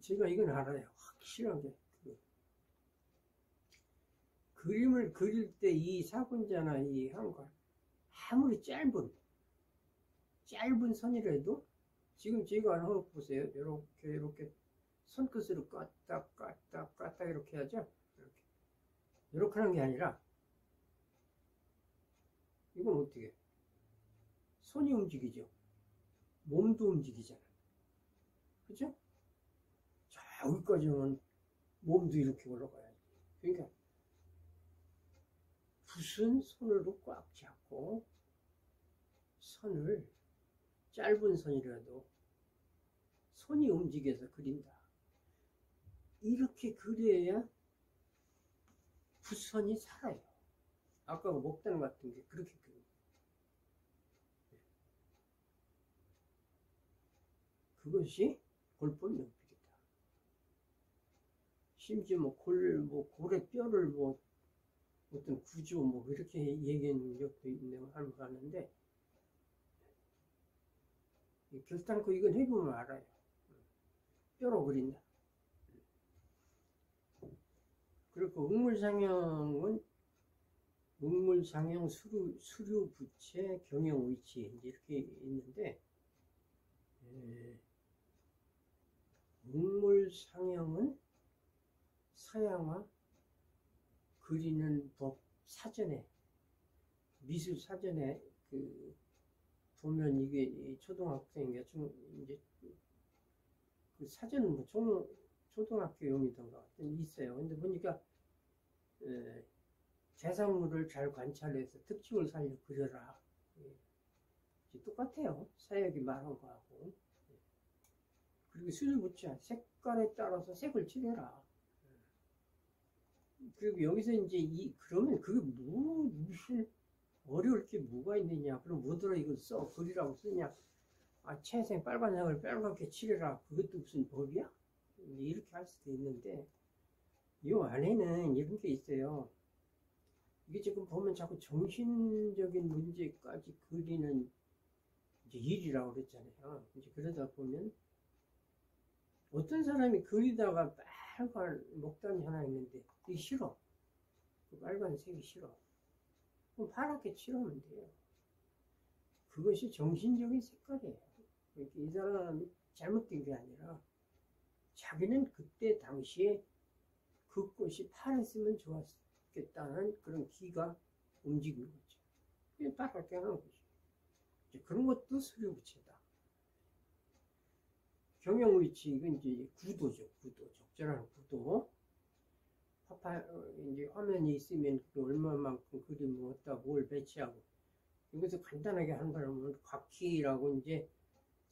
제가 이건 알아요. 확실하게. 그림을 그릴 때 이 사군자나 이 한과 아무리 짧은 짧은 선이라도 지금 제가 하는 거 보세요. 이렇게 이렇게 손끝으로 까딱 까딱 까딱 이렇게 하죠. 이렇게 이렇게 하는 게 아니라 이건 어떻게 손이 움직이죠. 몸도 움직이잖아. 그죠? 자, 여기까지 는 몸도 이렇게 올라가야지. 그러니까 붓은 손으로 꽉 잡고 선을 짧은 선이라도 손이 움직여서 그린다. 이렇게 그려야 붓선이 살아요. 아까 그 목단 같은 게 그렇게 그려. 그것이 골법 연필이다. 심지어 뭐 골, 뭐 골의 뼈를 뭐 어떤 구조 뭐 이렇게 얘기한 적도 있는 하는데 결단코 이건 해보면 알아요. 뼈로 그린다. 그리고 응물상형은 응물상형 수류, 수류 부채 경영 위치 이렇게 있는데 에, 응물상형은 서양화 그리는 법 사전에 미술 사전에 그 보면 이게 이 초등학생이가 중 이제 그 사전은 뭐 초, 초등학교용이던가 하여튼 있어요. 근데 보니까 에, 대상물을 잘 관찰해서 특징을 살려 그려라. 예. 똑같아요. 사역이 말한 거하고. 예. 그리고 수술 붙여 색깔에 따라서 색을 칠해라. 예. 그리고 여기서 이제 이 그러면 그게 뭐 무슨 어려울 게 뭐가 있느냐? 그럼 뭐더러 이걸 써 그리라고 쓰냐? 아 채색 빨간색을 빨갛게 칠해라. 그것도 무슨 법이야? 이렇게 할 수도 있는데 이 안에는 이런 게 있어요. 이게 지금 보면 자꾸 정신적인 문제까지 그리는 이제 일이라고 그랬잖아요. 이제 그러다 보면 어떤 사람이 그리다가 빨간 목단이 하나 있는데 이게 싫어. 그 빨간색이 싫어. 그럼 파랗게 칠하면 돼요. 그것이 정신적인 색깔이에요. 그러니까 이 사람이 잘못된 게 아니라 자기는 그때 당시에 그 꽃이 파랬으면 좋았겠다는 그런 기가 움직인 거죠. 파랗게 하는 거죠. 그런 것도 수료 부채다. 경영 위치 이건 이제 구도죠. 구도 적절한 구도. 파파 어, 이제 화면이 있으면 그 얼마만큼 그림을 어디다 뭘 배치하고 이것을 간단하게 한 사람은 곽희라고 이제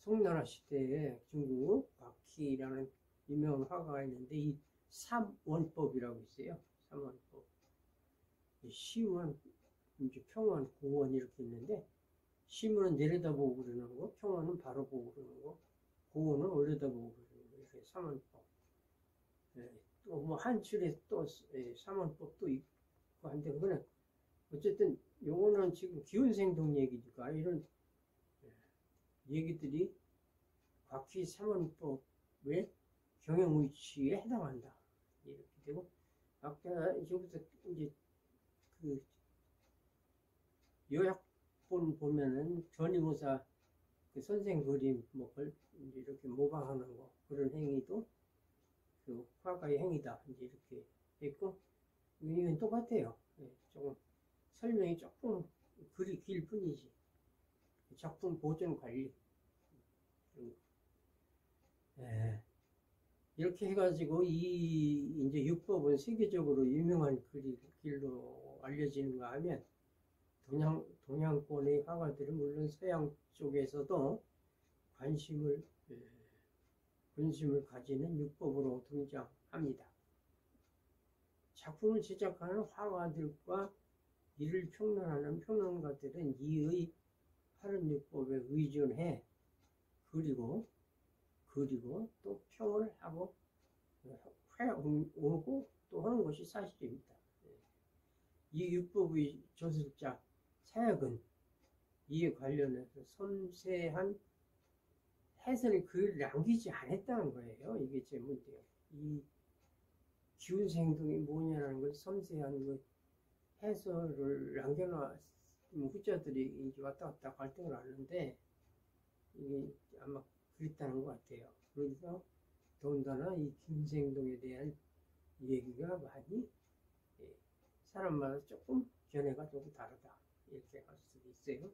송나라 시대에 중국 곽희라는 유명한 화가가 있는데 이 삼원법이라고 있어요. 삼원법. 시원, 이제 평원, 고원 이렇게 있는데 시문은 내려다보고 그러는 거, 평원은 바로 보고 그러는 거, 고원은 올려다보고 이렇게 삼원법. 예, 또뭐 한줄에 또 예, 삼원법도 있고 한데 그거는 어쨌든 요거는 지금 기운생동 얘기니까 이런 예, 얘기들이 곽희 삼원법의 경영 위치에 해당한다. 이렇게 되고 아까 여기서 이제 그 요약본 보면은 전임의사 그 선생 그림 뭐 이렇게 모방하는 거 그런 행위도 그 화가의 행위다 이제 이렇게 했고 이건 똑같아요. 예, 조금 설명이 조금 글이 길 뿐이지 작품 보존 관리. 예. 이렇게 해가지고 이 이제 육법은 세계적으로 유명한 글이 길로 알려지는가 하면 동양 동양권의 화가들은 물론 서양 쪽에서도 관심을 에, 관심을 가지는 육법으로 등장합니다. 작품을 제작하는 화가들과 이를 평론하는 평론가들은 이의 하는 육법에 의존해 그리고 그리고 또 평을 하고 해오고 또 하는 것이 사실입니다. 이 율법의 저술자 사역은 이에 관련해서 섬세한 해설을 글 남기지 않았다는 거예요. 이게 제 문제예요. 이 기운세 행동이 뭐냐는 걸 섬세한 그 해설을 남겨놔 후자들이 이제 왔다 갔다 갈등을 하는데 이게 아마 그랬다는 것 같아요. 그래서 더군다나 이 김생동에 대한 얘기가 많이 예, 사람마다 조금 견해가 조금 다르다 이렇게 할 수도 있어요.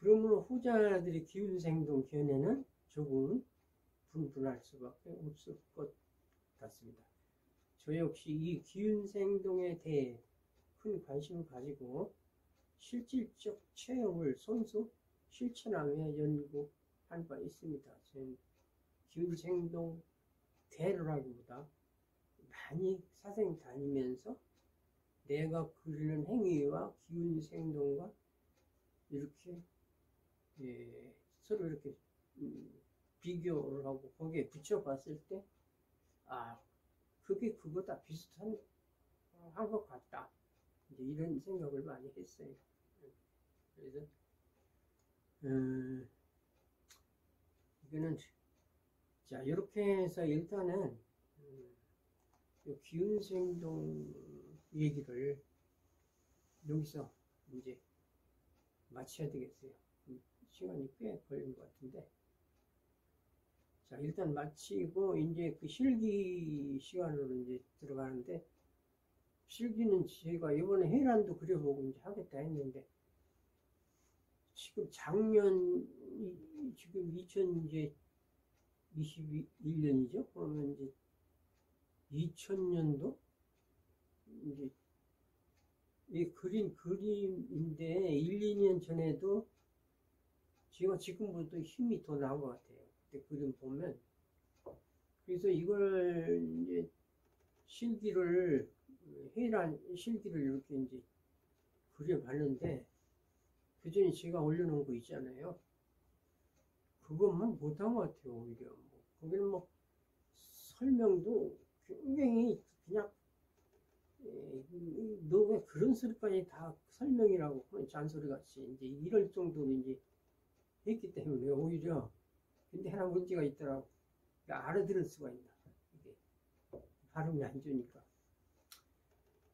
그러므로 후자들의 기운생동 견해는 조금 분분할 수밖에 없을 것 같습니다. 저 역시 이 기운생동에 대해 큰 관심을 가지고 실질적 체험을 손수 실천하며 연구 한 바 있습니다. 저는 기울생동 대로라기보다 많이 사생 다니면서 내가 그리는 행위와 기운 생동과 이렇게 예, 서로 이렇게 음, 비교를 하고 거기에 붙여봤을 때 아, 그게 그거다 비슷한 한 것 같다. 이제 이런 생각을 많이 했어요. 그래서 음, 이거는 자 이렇게 해서 일단은 음, 그 기운생동 얘기를 여기서 이제 마쳐야 되겠어요. 음, 시간이 꽤 걸린 것 같은데. 자, 일단 마치고, 이제 그 실기 시간으로 이제 들어가는데, 실기는 제가 이번에 해란도 그려보고 이제 하겠다 했는데, 지금 작년, 이- 지금 2021년이죠? 그러면 이제 2000년도? 이제 이 그린 그림인데 1, 2년 전에도 제가 지금보다 힘이 더 나은 것 같아요. 그때 그림 보면. 그래서 이걸 이제 실기를 해란 실기를 이렇게 이제 그려봤는데 그 전에 제가 올려놓은 거 있잖아요. 그것만 못한 것 같아요, 오히려. 뭐, 거기는 뭐 설명도 굉장히 그냥 너왜 그런 소리까지 다 설명이라고 그런 잔소리 같이 이제 이럴 정도로 이제 했기 때문에 오히려 근데 하나 문제가 있더라고. 알아들을 수가 있나. 이게 발음이 안 좋으니까.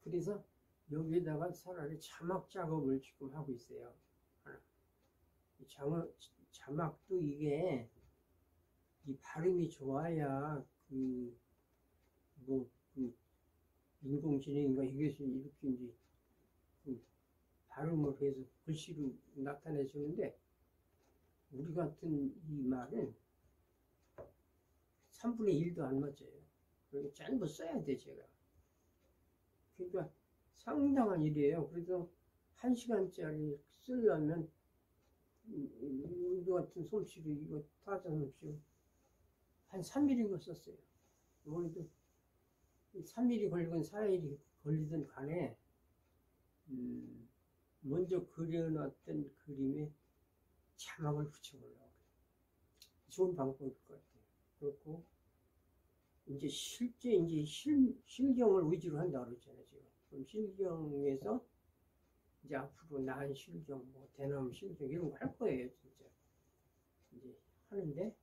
그래서 여기에다가 차라리 자막 작업을 지금 하고 있어요. 하나. 이 자막, 자막도 이게 이 발음이 좋아야 그뭐 그 인공지능인가 이것이 이렇게 이제 그 발음을 해서 글씨로 나타내 주는데 우리 같은 이 말은 3분의 1도 안 맞아요. 그러니까 전부 써야 돼 제가. 그러니까 상당한 일이에요. 그래서 한 시간짜리 쓰려면 우리 같은 솜씨로 이거 타자 솜씨로 한 3일인가 썼어요. 이번에도 3일이 걸리건 4일이 걸리든 간에 음, 먼저 그려놨던 그림에 자막을 붙여보려고 좋은 방법일 것 같아요. 그렇고 이제 실제 이제 실, 실경을 위주로 한다 그러잖아요. 지금 그럼 실경에서 이제 앞으로 나한 실경, 뭐 대나무 실경 이런 거 할 거예요, 진짜. 이제 하는데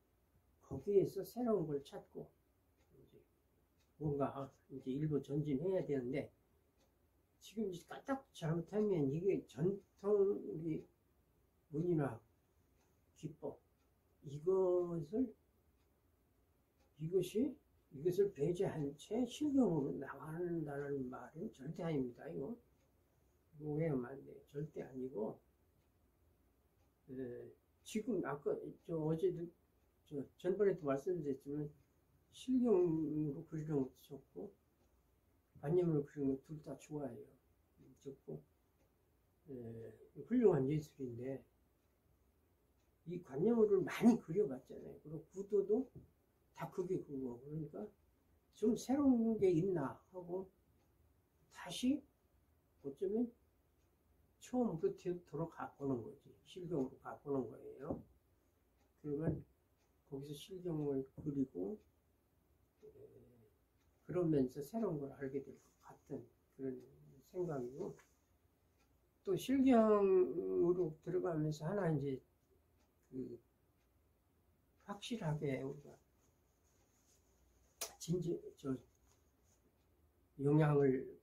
거기에서 새로운 걸 찾고 뭔가 이제 일부 전진해야 되는데 지금 까딱 잘못하면 이게 전통 우리 문인학 기법 이것을 이것이 이것을 배제한 채 실경으로 나간다는 말은 절대 아닙니다. 이거 오해하면 안 돼요. 절대 아니고 에, 지금 아까 저 어제도 저 전번에도 말씀드렸지만 실경으로 그리는 것도 좋고 관념으로 그리는 것 둘 다 좋아해요. 좋고 에, 훌륭한 예술인데 이 관념으로 많이 그려봤잖아요. 그리고 구도도 다 그게 그거 그러니까 좀 새로운 게 있나 하고 다시 어쩌면 처음부터 돌아가보는 거지 실경으로 가보는 거예요. 그러면 거기서 실경을 그리고 에, 그러면서 새로운 걸 알게 될 것 같은 그런 생각이고 또 실경으로 들어가면서 하나 이제 그 확실하게 우리가 진지 저 영향을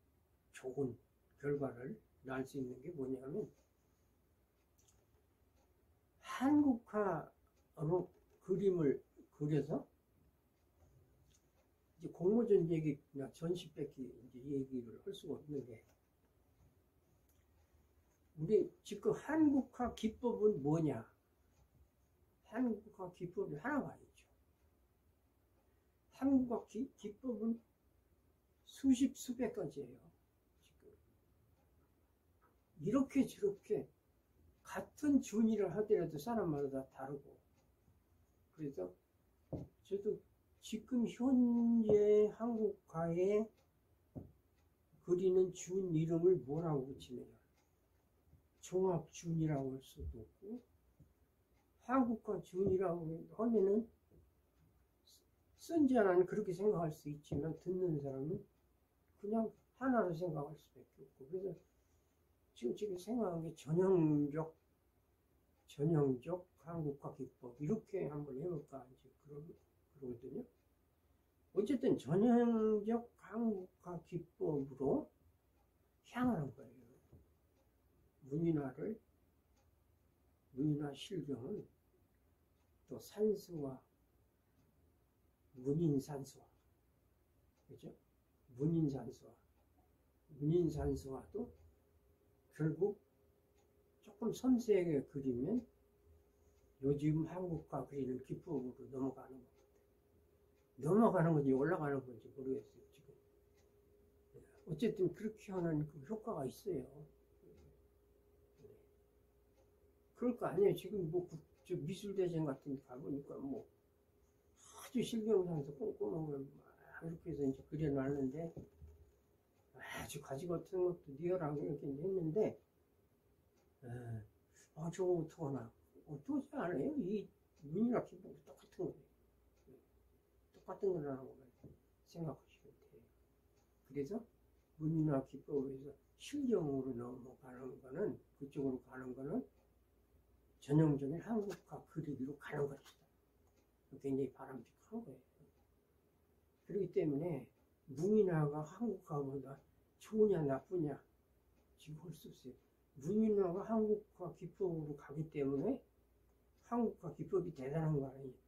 좋은 결과를 날 수 있는 게 뭐냐면 한국화로 그림을 그려서 이제 공모전 얘기나 전시 뺏기 이제 얘기를 할 수가 없는 게 우리 지금 한국화 기법은 뭐냐? 한국화 기법이 하나가 아니죠. 한국화 기, 기법은 수십 수백 가지예요. 지금 이렇게 저렇게 같은 준이를 하더라도 사람마다 다 다르고 그래서 저도 지금 현재 한국화에 그리는 준 이름을 뭐라고 붙이느냐 종합준이라고 할 수도 없고 한국화 준이라고 하면은 쓴 자는 그렇게 생각할 수 있지만 듣는 사람은 그냥 하나로 생각할 수밖에 없고 그래서 지금 지금 생각한 게 전형적 전형적 한국화 기법 이렇게 한번 해볼까 이제 그러, 그러거든요. 어쨌든 전형적 한국화 기법으로 향하는 거예요. 문인화를 문인화 실경은 또 산수와 문인산수화 그죠? 문인산수화 문인산수화도 결국 조금 섬세하게 그리면 요즘 한국화 그리는 기법으로 넘어가는 겁니다. 넘어가는 건지 올라가는 건지 모르겠어요 지금. 어쨌든 그렇게 하는 그 효과가 있어요. 그럴 거 아니에요. 지금 뭐 미술대전 같은 데 가보니까 뭐 아주 실경상에서 꼼꼼하게 막 이렇게 해서 이제 그려놨는데 아주 가지 같은 것도 리얼하게 이렇게 했는데 에, 아 저거 어떡하나 어떠지 않아요? 이 문이나 기본 똑같은 거예요. 똑같은 거라는 걸 생각하시면 돼요. 그래서 문이나 기법에서 실경으로 넘어가는 거는 그쪽으로 가는 거는 전형적인 한국화 그리기로 가는 것이다. 굉장히 바람직한 거예요. 그렇기 때문에 문인화가 한국화보다 좋으냐 나쁘냐 지금 볼수 없어요. 문인화가 한국화 기법으로 가기 때문에 한국화 기법이 대단한 거 아니에요.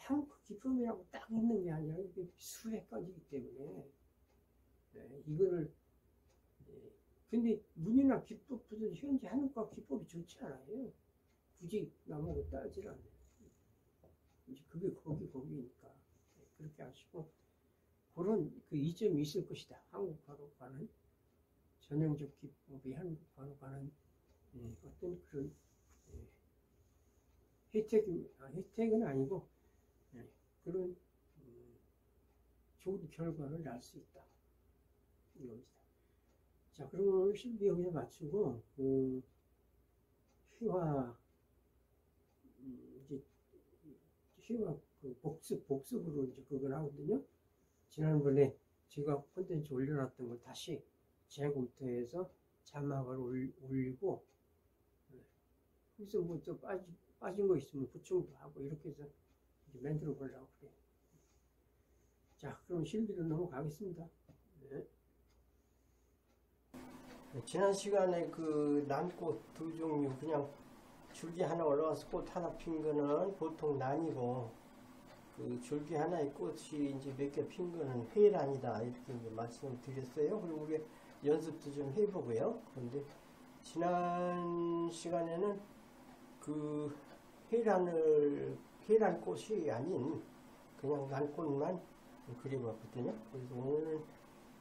한국화 기법이라고 딱 있는 게 아니라 이게 수백 가지이기 때문에 네, 이거를 네. 근데 문이나 기법보다 현재 한국화 기법이 좋지 않아요. 굳이 나보고 따질 않아요. 이제 그게 거기 거기니까 네, 그렇게 하시고 그런 그 이점이 있을 것이다. 한국화로 가는 전형적 기법이 한국화로 가는 네, 어떤 그런 네, 혜택이 아, 혜택은 아니고 네, 그런 음, 좋은 결과를 날수 있다. 이겁니다. 자, 그러면 실비 여기서 마치고 그 휘화 음, 이제 휘화 그 복습 복습으로 이제 그걸 하거든요. 지난번에 제가 콘텐츠 올려놨던 걸 다시 재검토해서 자막을 올, 올리고 네. 거기서 뭐 또 빠진 빠진 거 있으면 보충도 하고 이렇게 해서 만들어 보려고 그래요. 자, 그럼 실비로 넘어가겠습니다. 네. 네, 지난 시간에 그 난꽃 두 종류 그냥 줄기 하나 올라와서 꽃 하나 핀 거는 보통 난이고 그 줄기 하나에 꽃이 이제 몇 개 핀 거는 회란이다 이렇게 이제 말씀을 드렸어요. 그리고 우리 연습도 좀 해보고요. 그런데 지난 시간에는 그 회란을 회란 꽃이 아닌 그냥 난꽃만 그려봤거든요. 그래서 오늘은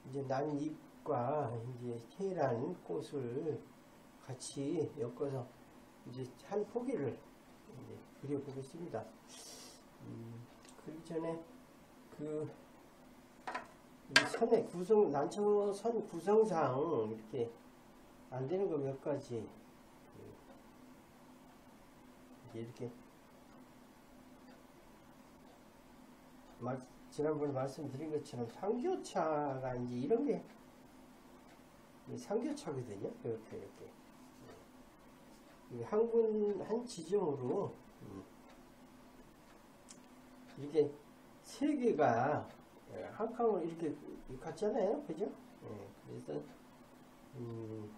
이제 난잎과 이제 회란 꽃을 같이 엮어서 이제 한 포기를 이제 그려보겠습니다. 음, 그리 전에 그, 이 선의 구성, 난청선 구성상 이렇게 안 되는 거 몇 가지 그, 이렇게 말, 지난번에 말씀드린 것처럼 상교차가 이제 이런 게 상교차거든요. 이렇게 이렇게 이한 군, 한 지점으로 음, 이렇게 세 개가 예, 한 칸으로 이렇게 같잖아요. 그죠? 예, 그래서 음,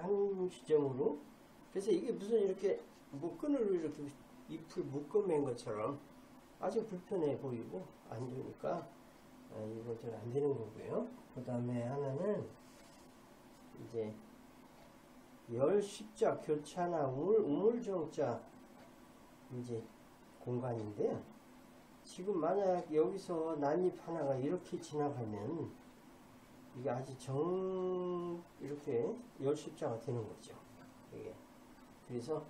한 지점으로 그래서 이게 무슨 이렇게 묶끈으로 이렇게 잎을 묶어맨 것처럼 아주 불편해 보이고 안 좋으니까 아, 이거 좀안 되는 거고요. 그 다음에 하나는 이제 열 십자 교차나 우물 우물정자 이제 공간인데 지금 만약 여기서 난입 하나가 이렇게 지나가면 이게 아주 정 이렇게 열 십자가 되는 거죠. 이게 그래서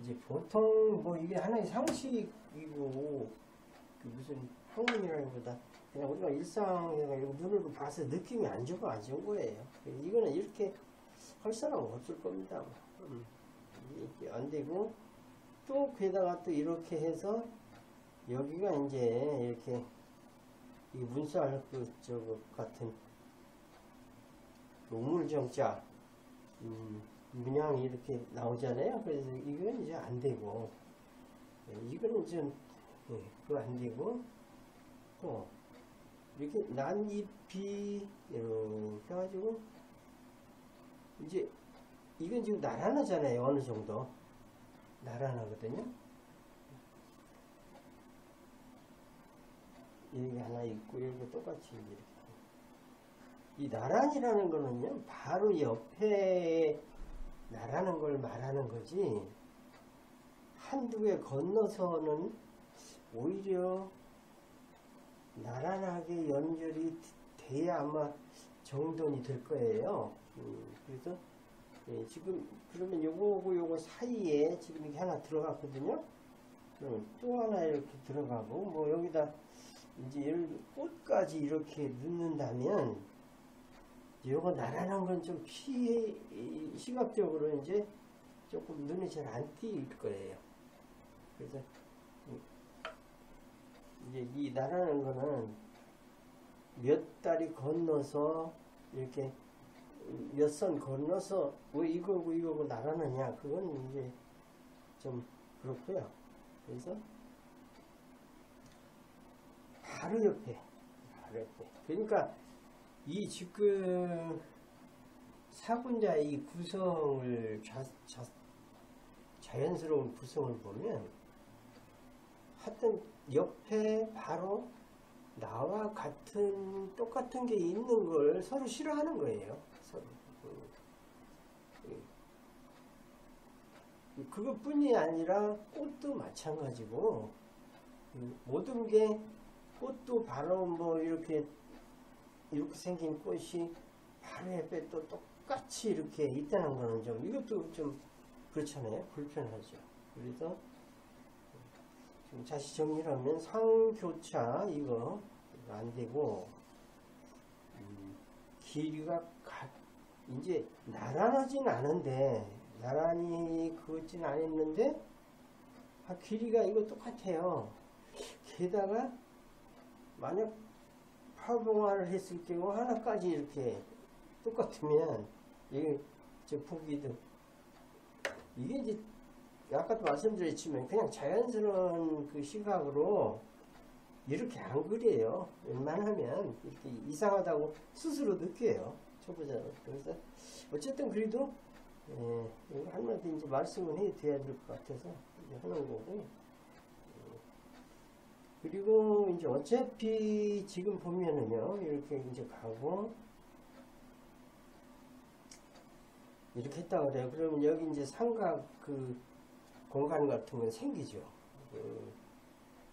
이제 보통 뭐 이게 하나의 상식이고 그 무슨 학문이라기보다 그냥 우리가 일상에서 눈으로 봐서 느낌이 안 좋고 안 좋은 거예요. 이거는 이렇게 할 사람은 없을 겁니다. 음, 이게 안 되고 또 게다가 또 이렇게 해서 여기가 이제 이렇게 이 문살 그 저거 같은 우물정자 음, 문양이 이렇게 나오잖아요. 그래서 이건 이제 안 되고 예, 이거는 좀 예, 그거 안 되고 또 이렇게 난잎이 이렇게 해가지고 이제 이건 지금 나란하잖아요 어느 정도. 나란하거든요. 여기 하나 있고 여기 똑같이 이렇게. 이 나란이라는 거는요 바로 옆에 나라는 걸 말하는 거지 한두 개 건너서는 오히려 나란하게 연결이 돼야 아마 정돈이 될 거예요. 음, 그래서 예, 지금 그러면 요거하고 요거 사이에 지금 이게 하나 들어갔거든요. 그럼 또 하나 이렇게 들어가고 뭐 여기다 이제 꽃까지 이렇게 넣는다면 요거 나란한 건좀 이- 시각적으로 이제 조금 눈에 잘 안 띄일 거예요. 그래서 이제 이 나라는 거는 몇 달이 건너서 이렇게 몇 선 건너서 왜 이거고 이거고 나라느냐 그건 이제 좀 그렇고요. 그래서 바로 옆에 바로 옆에 그러니까 이 지금 사군자의 이 구성을 자, 자, 자연스러운 구성을 보면 하여튼 옆에 바로 나와 같은 똑같은 게 있는 걸 서로 싫어하는 거예요. 서로. 음. 음. 그것뿐이 아니라 꽃도 마찬가지고 음, 모든 게 꽃도 바로 뭐 이렇게 이렇게 생긴 꽃이 바로 옆에 또 똑같이 이렇게 있다는 거는 좀 이것도 좀 그렇잖아요. 불편하죠. 그래서 지금 다시 정리를 하면 상교차 이거 안 되고 음, 길이가 가, 이제 나란하진 않은데 나란히 그었진 않았는데 아, 길이가 이거 똑같아요. 게다가 만약 파봉화를 했을 경우 하나까지 이렇게 똑같으면 이게 저 보기도 이게 이제 아까도 말씀드렸지만 그냥 자연스러운 그 시각으로 이렇게 안 그려요. 웬만하면 이렇게 이상하다고 스스로 느껴요. 초보자는. 그래서 어쨌든 그래도 예, 할머니한테 이제 말씀을 해 드려야 될 것 같아서 하는 거고. 예. 그리고 이제 어차피 지금 보면은요 이렇게 이제 가고 이렇게 했다 그래요. 그러면 여기 이제 삼각 그 공간 같은 건 생기죠. 그,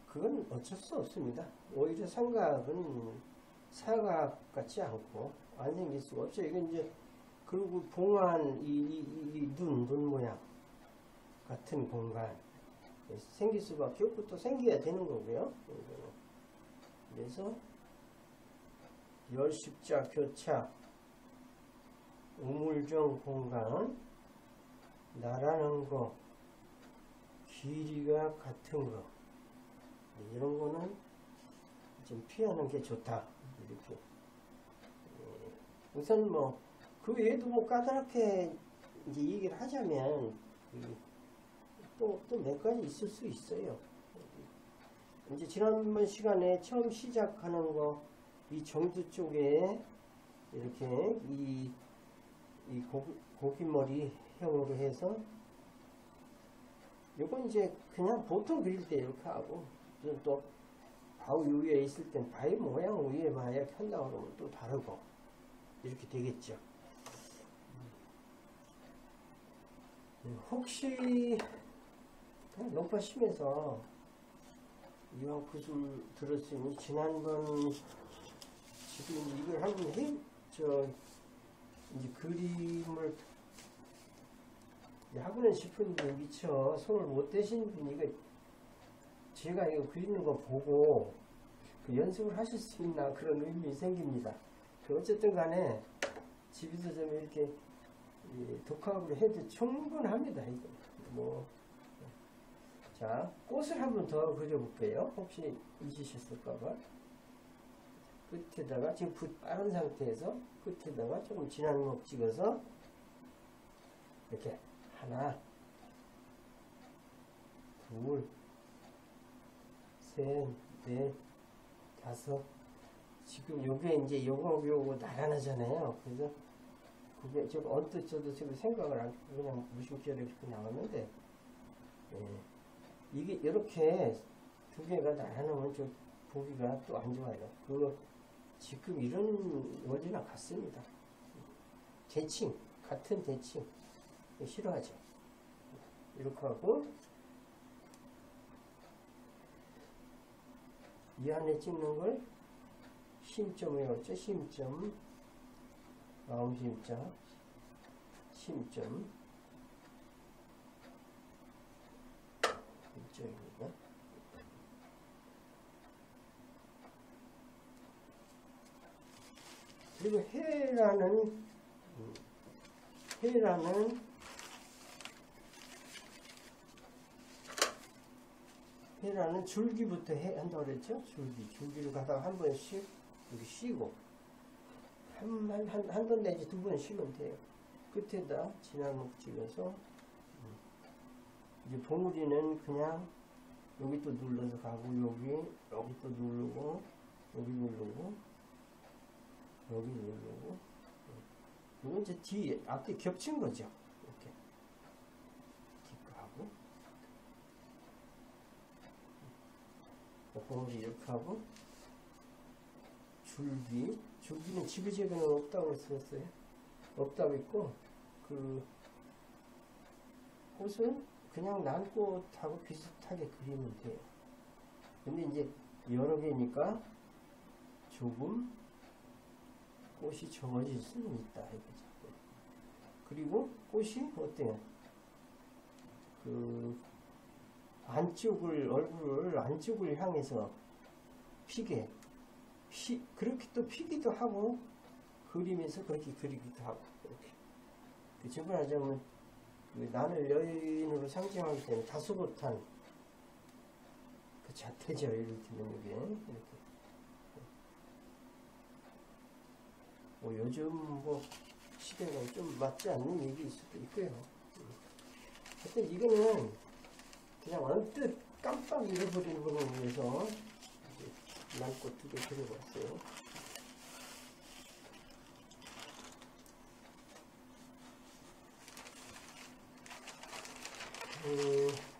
그건 어쩔 수 없습니다. 오히려 삼각은 사각 같지 않고 안 생길 수가 없죠. 이건 이제 그리고 봉안 이눈 눈 모양 같은 공간 생길 수밖에 없고 또 생겨야 되는 거고요. 그래서 열십자 교차 우물정 공간 나라는 거 길이가 같은 거. 이런 거는 좀 피하는 게 좋다. 이렇게. 예, 우선 뭐 그 외에도 뭐 까다롭게 이제 얘기를 하자면 또 또 몇 가지 있을 수 있어요 이제 지난번 시간에 처음 시작하는 거 이 정두 쪽에 이렇게 이, 이 고기, 고기머리 형으로 해서 요건 이제 그냥 보통 그릴 때 이렇게 하고 또 바위 위에 있을 땐 바위 모양 위에만 이렇게 한다고 그러면 또 다르고 이렇게 되겠죠. 음, 혹시 높아심에서 이왕 구슬 들었으니 지난번 지금 이걸 한번 해, 저, 이제 그림을 하고는 싶은데 미처 손을 못 대신 분이 이거 제가 이거 그리는 거 보고 그 연습을 하실 수 있나 그런 의문이 생깁니다. 그 어쨌든 간에 집에서 좀 이렇게 독학으로 해도 충분합니다. 이거 뭐. 자, 꽃을 한 번 더 그려볼게요. 혹시 잊으셨을까봐. 끝에다가 지금 붓 빠른 상태에서 끝에다가 조금 진한 목 찍어서 이렇게 하나 둘 셋, 넷, 다섯. 지금 요게 이제 요거 요거 나란하잖아요. 그래서 그게 좀 언뜻 저도 지금 생각을 안 그냥 무심결에 이렇게 나왔는데 예. 이게 이렇게 두 개가 나란하면 좀 보기가 또 안 좋아요. 그 지금 이런 원리랑 같습니다. 대칭 같은 대칭 싫어하죠. 이렇게 하고 이 안에 찍는 걸 심점 외웠죠. 심점 마음 심자 심점 이쪽입니다. 그리고 해라는 음, 해라는 해라는 줄기부터 해 한다고 그랬죠? 줄기 줄기를 가다가 한 번씩 이렇게 쉬고 한한한 번 내지 두 번 쉬면 돼요. 끝에다 진한목 찍어서 음. 이제 봉우리는 그냥 여기 또 눌러서 가고 여기 여기 또 누르고 여기 누르고 여기 누르고 이건 이제 뒤에 앞뒤 겹친 거죠. 이렇게 뒷거하고 봉우리 이렇게 하고 줄기 줄기는 지그재그는 없다고 했었어요. 없다고 했고 그 꽃은 그냥 난꽃하고 비슷하게 그리면 돼요. 근데 이제 여러 개니까 조금 꽃이 적어질 수는 있다 이거죠. 그리고 꽃이 어때요? 그 안쪽을 얼굴을 안쪽을 향해서 피게 피 그렇게 또 피기도 하고 그리면서 그렇게 그리기도 하고 이렇게 그 전문하자면 그 나를 여인으로 상징하기 때문에 다소곳한 그 자태죠 이를테면 이게 이렇게 뭐 요즘 뭐 시대가 좀 맞지 않는 얘기일 수도 있고요. 하여튼 이거는 그냥 언뜻 깜빡 잃어버리는 거를 위해서 난꽃 두개 그려봤어요. 음,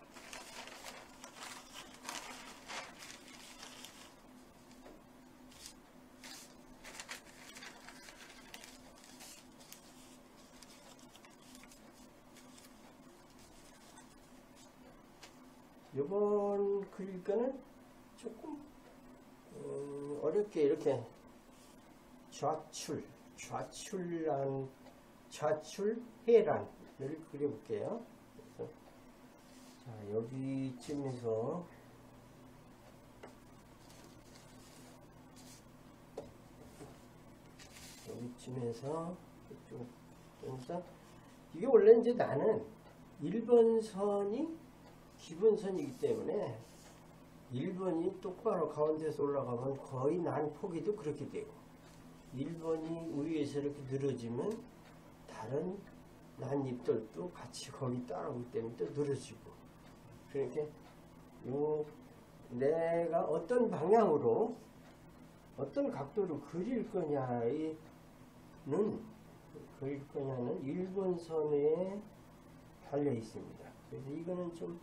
거는 조금 음, 어렵게 이렇게 좌출, 좌출란, 좌출 해란을 그려볼게요. 자 여기쯤에서 여기쯤에서 이쪽에서 이게 원래 이제 나는 1번 선이 기본 선이기 때문에 1번이 똑바로 가운데서 올라가면 거의 난 포기도 그렇게 되고 1번이 위에서 이렇게 늘어지면 다른 난잎들도 같이 거기 따라오기 때문에 또 늘어지고 그러니까 요 내가 어떤 방향으로 어떤 각도로 그릴 거냐는 그릴 거냐는 1번 선에 달려 있습니다. 그래서 이거는 좀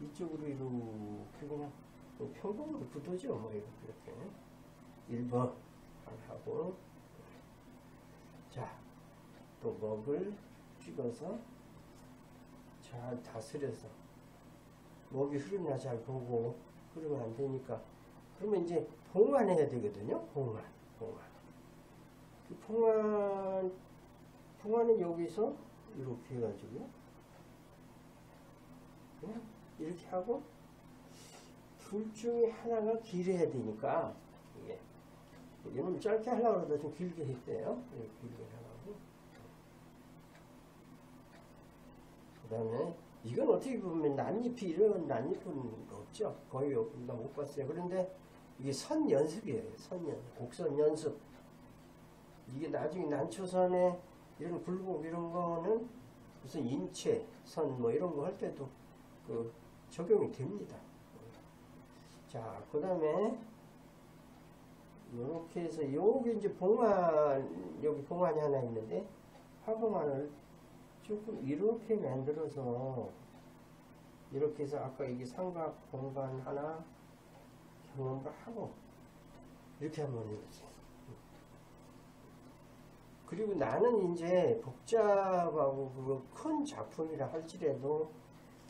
이쪽으로 이렇게 그냥 뭐 평범으로 붙어죠. 뭐 이렇게. 이렇게 1번 하고. 자또 먹을 찍어서 잘 다스려서. 먹이 흐르나 잘 보고 흐르면 안 되니까. 그러면 이제 봉안 해야 되거든요. 봉안 봉안 그 봉안 봉안은 여기서 이렇게 해가지고 이렇게 하고 둘 중에 하나가 길어야 되니까 이게 이놈 짧게 하려고 그러다 좀 길게 했대요. 이렇게 길게 하라고. 그 다음에 이건 어떻게 보면 난잎이 이런 난잎은 없죠. 거의 없나 못 봤어요. 그런데 이게 선 연습이에요. 선 연습, 곡선 연습. 이게 나중에 난초선에 이런 굴곡 이런 거는 무슨 인체, 선 뭐 이런 거 할 때도 그 적용이 됩니다. 자, 그 다음에 이렇게 해서 여기 이제 봉안 여기 봉안이 하나 있는데 화봉안을 조금 이렇게 만들어서 이렇게 해서 아까 이게 삼각 공간 하나 경험을 하고 이렇게 한번 해보세요. 그리고 나는 이제 복잡하고 큰 작품이라 할지라도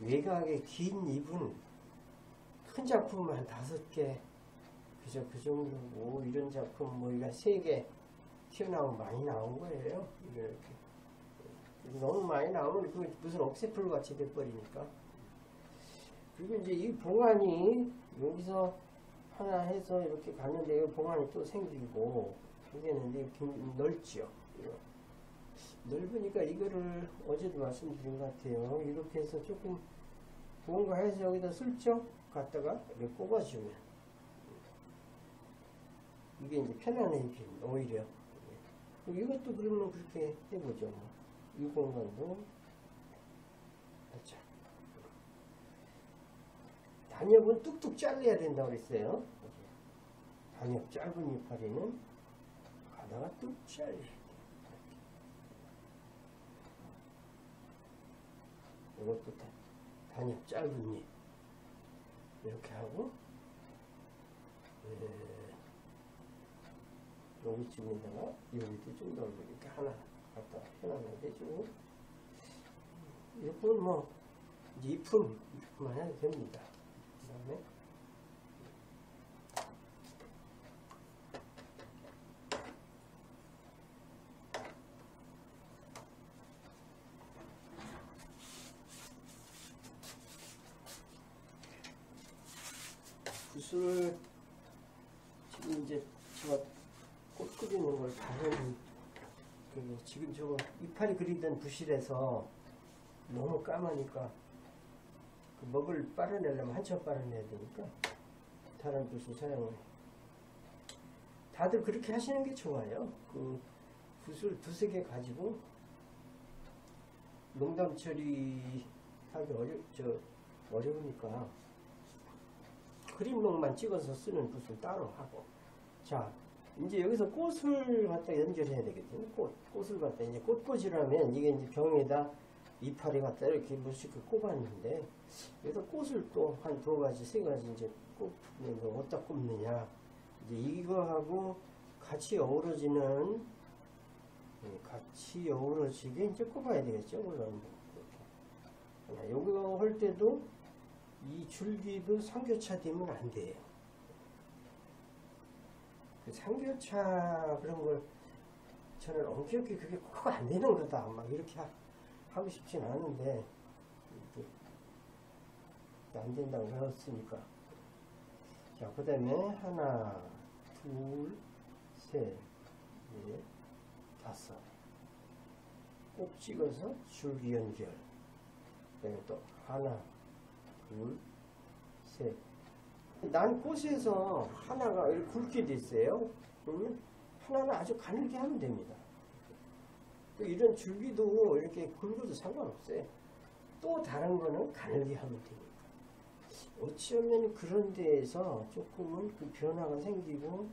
외곽의 긴 입은 큰 작품 한 다섯 개 그저 그 정도고 이런 작품 뭐 이거 세개 튀어나오면 많이 나온 거예요. 이렇게 너무 많이 나오면 그 무슨 억세풀 같이 돼버리니까. 그리고 이제 이 봉안이 여기서 하나 해서 이렇게 갔는데 이 봉안이 또 생기고 생겼는데. 이거. 넓으니까 이거를 어제도 말씀드린 것 같아요. 이렇게 해서 조금 뭔가 해서 여기다 슬쩍 갖다가 이렇게 꼽아주면 이게 이제 편안해집니다. 오히려. 그리고 이것도 그러면 그렇게 해보죠. 뭐. 이 공간도 그렇죠. 단엽은 뚝뚝 잘라야 된다고 그랬어요. 단엽 짧은 이파리는 가다가 뚝 돼요. 이것도 다 단엽 짧은 잎 이렇게 하고 예, 여기쯤에다가 여기도 좀 더 이렇게 하나 갖다 해놔야 되죠. 이건 뭐 이제 잎은 잎만 해도 됩니다. 그 다음에 붓을 지금 이제 제가 꽃 그리는 걸 다른 그 지금 저 이파리 그리던 부실에서 너무 까마니까 그 먹을 빨아내려면 한참 빨아내야 되니까 다른 붓을 사용을 해. 다들 그렇게 하시는 게 좋아요. 그 붓을 두세 개 가지고 농담 처리하기 어려 저 어려우니까 그림록만 찍어서 쓰는 붓을 따로 하고. 자 이제 여기서 꽃을 갖다 연결해야 되거든요 꽃, 꽃을 갖다 이제 꽃꽂이라면 이게 이제 병에다 이파리 갖다 이렇게 물씩 꼽았는데 여기서 꽃을 또 한 두 가지 세 가지 이제 꼽는 거 어디다 꼽느냐. 이제 이거하고 같이 어우러지는 예, 같이 어우러지게 이제 꼽아야 되겠죠? 물론 요거 할 때도 이 줄기도 삼교차 되면 안 돼요. 그 삼교차 그런 걸 저는 엄격히 그게 꼭 안 되는 거다. 막 이렇게 하, 하고 싶진 않은데 안 된다고 배웠으니까. 자, 그 다음에 하나, 둘, 셋, 넷, 다섯. 꼭 찍어서 줄기 연결. 그다음에 또 하나, 둘, 셋. 난 꽃에서 하나가 돼 있어요. 그러면 하나는 아주 가늘게 하면 됩니다. 또 이런 줄기도 이렇게 굵어도 상관없어요. 또 다른 거는 가늘게 하면 되니까. 어찌하면 그런 데에서 조금은 그 변화가 생기고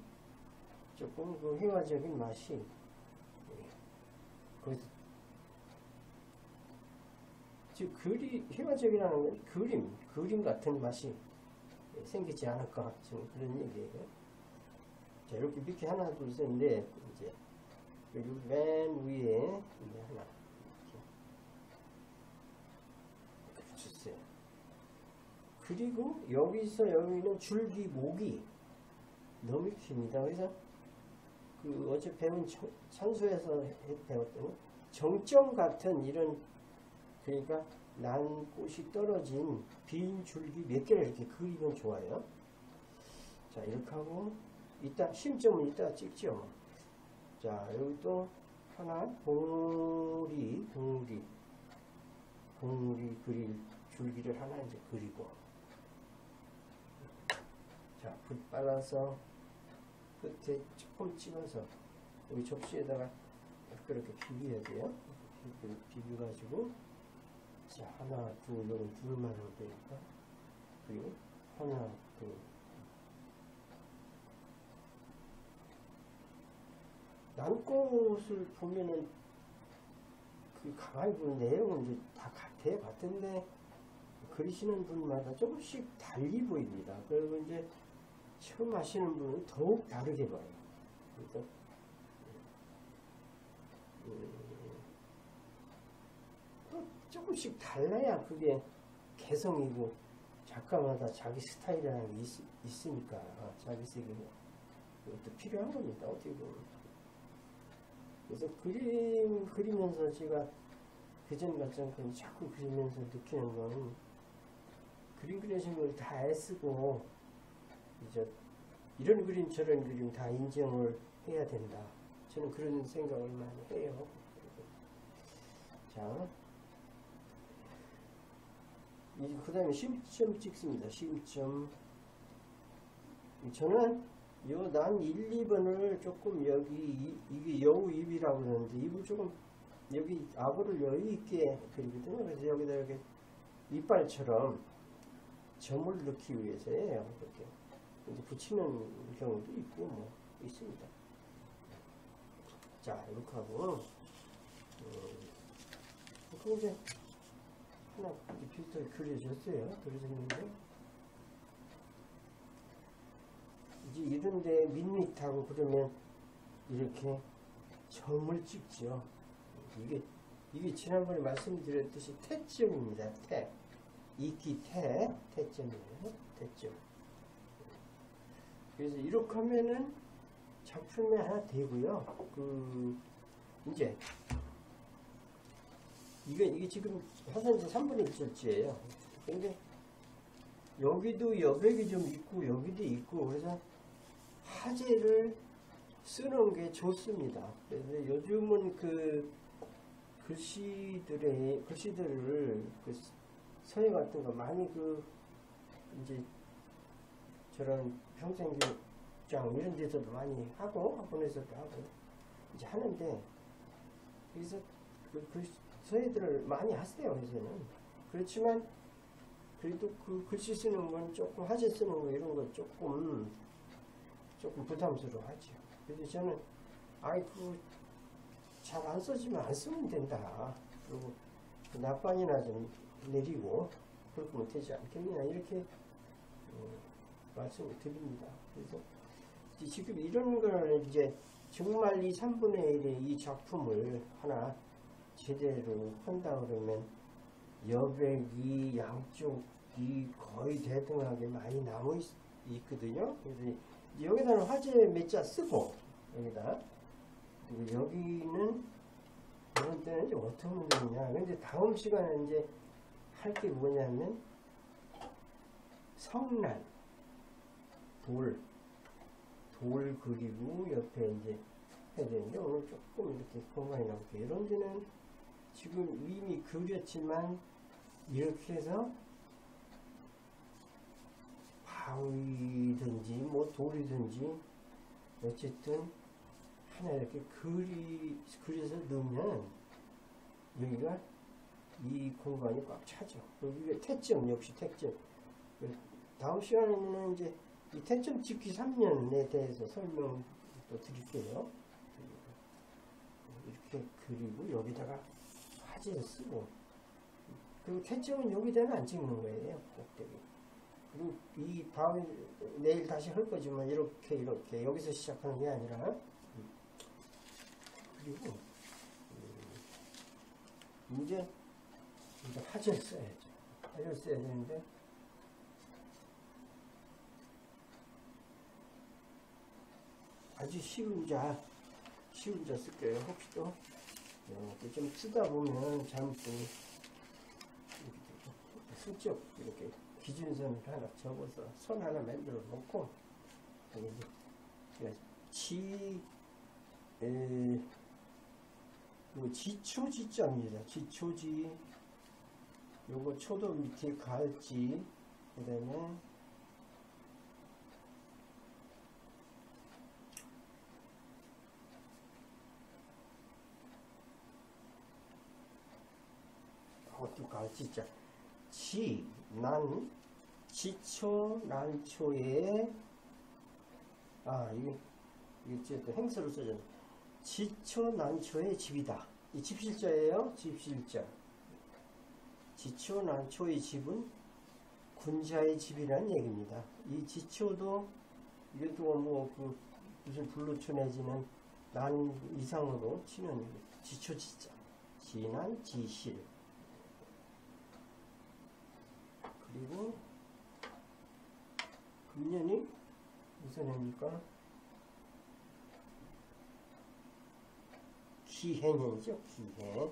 조금 그 회화적인 맛이 예, 거기서 즉 그리 회화적이라는 건 그림, 그림 같은 맛이 생기지 않을까 지금 그런 얘기예요. 자 이렇게 밑에 하나 둘 셋인데 이제 여기 맨 위에 이제 하나 이렇게 주세요. 그리고 여기서 여기는 줄기 목이 너무 깁니다. 그래서 그 어제 배운 해- 배웠던 정점 같은 이런 그러니까 난 꽃이 떨어진 빈 줄기 몇 개를 이렇게 그리면 좋아요. 자, 이렇게 하고, 이따, 심점은 이따 찍죠. 자, 여기 또 하나, 봉우리, 봉우리, 봉우리 그릴 줄기를 하나 이제 그리고. 자, 불 빨아서 끝에 조금 찍어서 여기 접시에다가 이렇게 비벼야 돼요. 이렇게 비벼가지고 자, 하나, 둘, 이거는 둘만 해도 되니까. 그리고 하나, 둘. 난꽃을 보면은 그 가만히 보는 내용은 이제 다 같아요. 같은데 그리시는 분마다 조금씩 달리 보입니다. 그리고 이제 처음 하시는 분은 더욱 다르게 봐요. 그러니까 음, 조금씩 달라야 그게 개성이고 작가마다 자기 스타일이라는 게 있, 으니까 자기 색이 그것도 필요한 겁니다. 어떻게 보면. 그래서 그림 그리면서 제가 그전 같지 않고 자꾸 그리면서 느끼는 건 그림 그리신 걸 다 애쓰고 이제 이런 그림 저런 그림 다 인정을 해야 된다. 저는 그런 생각을 많이 해요. 자, 그 다음에 심점 찍습니다. 심점. 저는 요 난 1, 2번을 조금 여기 이, 이게 여우 입이라고 그러는데 입을 조금 여기 악어를 여유 있게 그리거든요. 그래서 여기다 이렇게 이빨처럼 점을 넣기 위해서예요. 이렇게 이제 붙이는 경우도 있고 뭐 있습니다. 자 이렇게 하고 음, 그 이제 하나 비슷하게 그려졌어요. 그려졌는데 이제 이런데 밋밋하고 그러면 이렇게 점을 찍죠. 이게 이게 지난번에 말씀드렸듯이 태점입니다. 태 이기 태 태점이에요. 태점. 그래서 이렇게 하면은 작품이 하나 되고요. 그 이제 이게 이게 지금 화산지 3분의 1절지예요. 근데 여기도 여백이 좀 있고 여기도 있고 그래서 화재를 쓰는 게 좋습니다. 그래서 요즘은 그 글씨들의 글씨들을 그 서예 같은 거 많이 그 이제 저런 평생교육장 이런 데서도 많이 하고 학원에서도 하고 이제 하는데 여기서 그, 그 서예들을 많이 하세요 요새는 그렇지만 그래도 그 글씨 쓰는 건 조금 화제 쓰는 거 이런 거 조금 조금 부담스러워하죠. 그래서 저는 아이 그잘 안 써지면 안 쓰면 된다. 그리고 그 납반이나 좀 내리고 그렇게 하면 되지 않겠느냐 이렇게 어, 말씀을 드립니다. 그래서 지금 이런 걸 이제 정말 이 3분의 1의 이 작품을 하나 제대로 한다 그러면 여백이 양쪽이 거의 대등하게 많이 남아 있, 있거든요. 그래서 여기다는 화재 몇 자 쓰고 여기다 그리고 여기는 이런 때는 이제 어떻게 하면 되느냐 근데 다음 시간에 이제 할 게 뭐냐면 성난 돌, 돌 그리고 옆에 이제 해야 되는데 오늘 조금 이렇게 공간이 남게 이런 데는 지금 이미 그렸지만 이렇게 해서 바위든지 뭐 돌이든지 어쨌든 하나 이렇게 그리 그려서 넣으면 여기가 이 공간이 꽉 차죠. 여기가 태점 역시 태점. 다음 시간에는 이제 이 태점 집기 3년에 대해서 설명 또 드릴게요. 이렇게 그리고 여기다가 화재를 쓰고 그리고 태점은 여기다는 안 찍는 거예요. 꼭대기. 그리고 이 바위 내일 다시 할 거지만 이렇게 이렇게 여기서 시작하는 게 아니라 그리고 음, 이제 이제 화재를 써야죠. 화재를 써야 되는데 아주 쉬운 자 쉬운 자 쓸게요. 혹시 또 이렇게 좀 쓰다 보면 잘못 슬쩍 이렇게 기준선을 하나 접어서 선 하나 만들어 놓고 여기 이제 지 에, 이거 지초 지자입니다. 지초지 요거 초도 밑에 갈지 그 다음에 어떻게 갈지자 지, 난, 지초, 난초에, 아, 이게, 또 행서로 써졌네. 지초 난초의 집이다. 이 집실자예요. 집실자. 지초 난초의 집은 군자의 집이라는 얘기입니다. 이 지초도 이것도 뭐그 무슨 불로초 내지는 난 이상으로 치는 지초 지자. 지난 지실. 그리고 금년이 무슨 해입니까? 기해년이죠. 기해.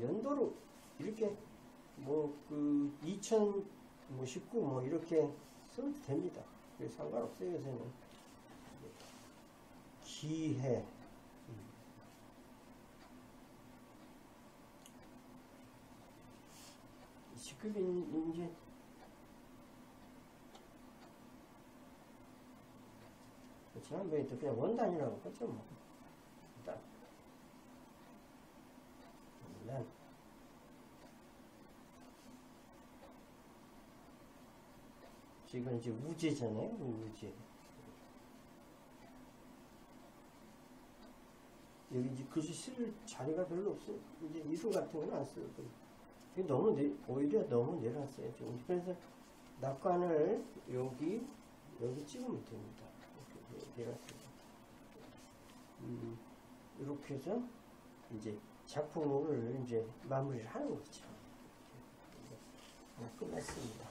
연도로 이렇게 뭐 그 2019 뭐 이렇게 써도 됩니다. 상관없어요. 요새는 기해. 지금 이제 지난번에도 그냥 원단이라고 했죠 뭐. 일단. 일단 지금 이제 우제잖아요 우제 여기 이제 글씨 쓸 자리가 별로 없어요. 이제 이수 같은 건 안 써요 너무 내, 오히려 너무 내려왔어요 좀. 그래서 낙관을 여기 여기 찍으면 됩니다 내려왔습니다. 음, 이렇게 해서 이제 작품을 이제 마무리를 하는 거죠. 네, 끝났습니다.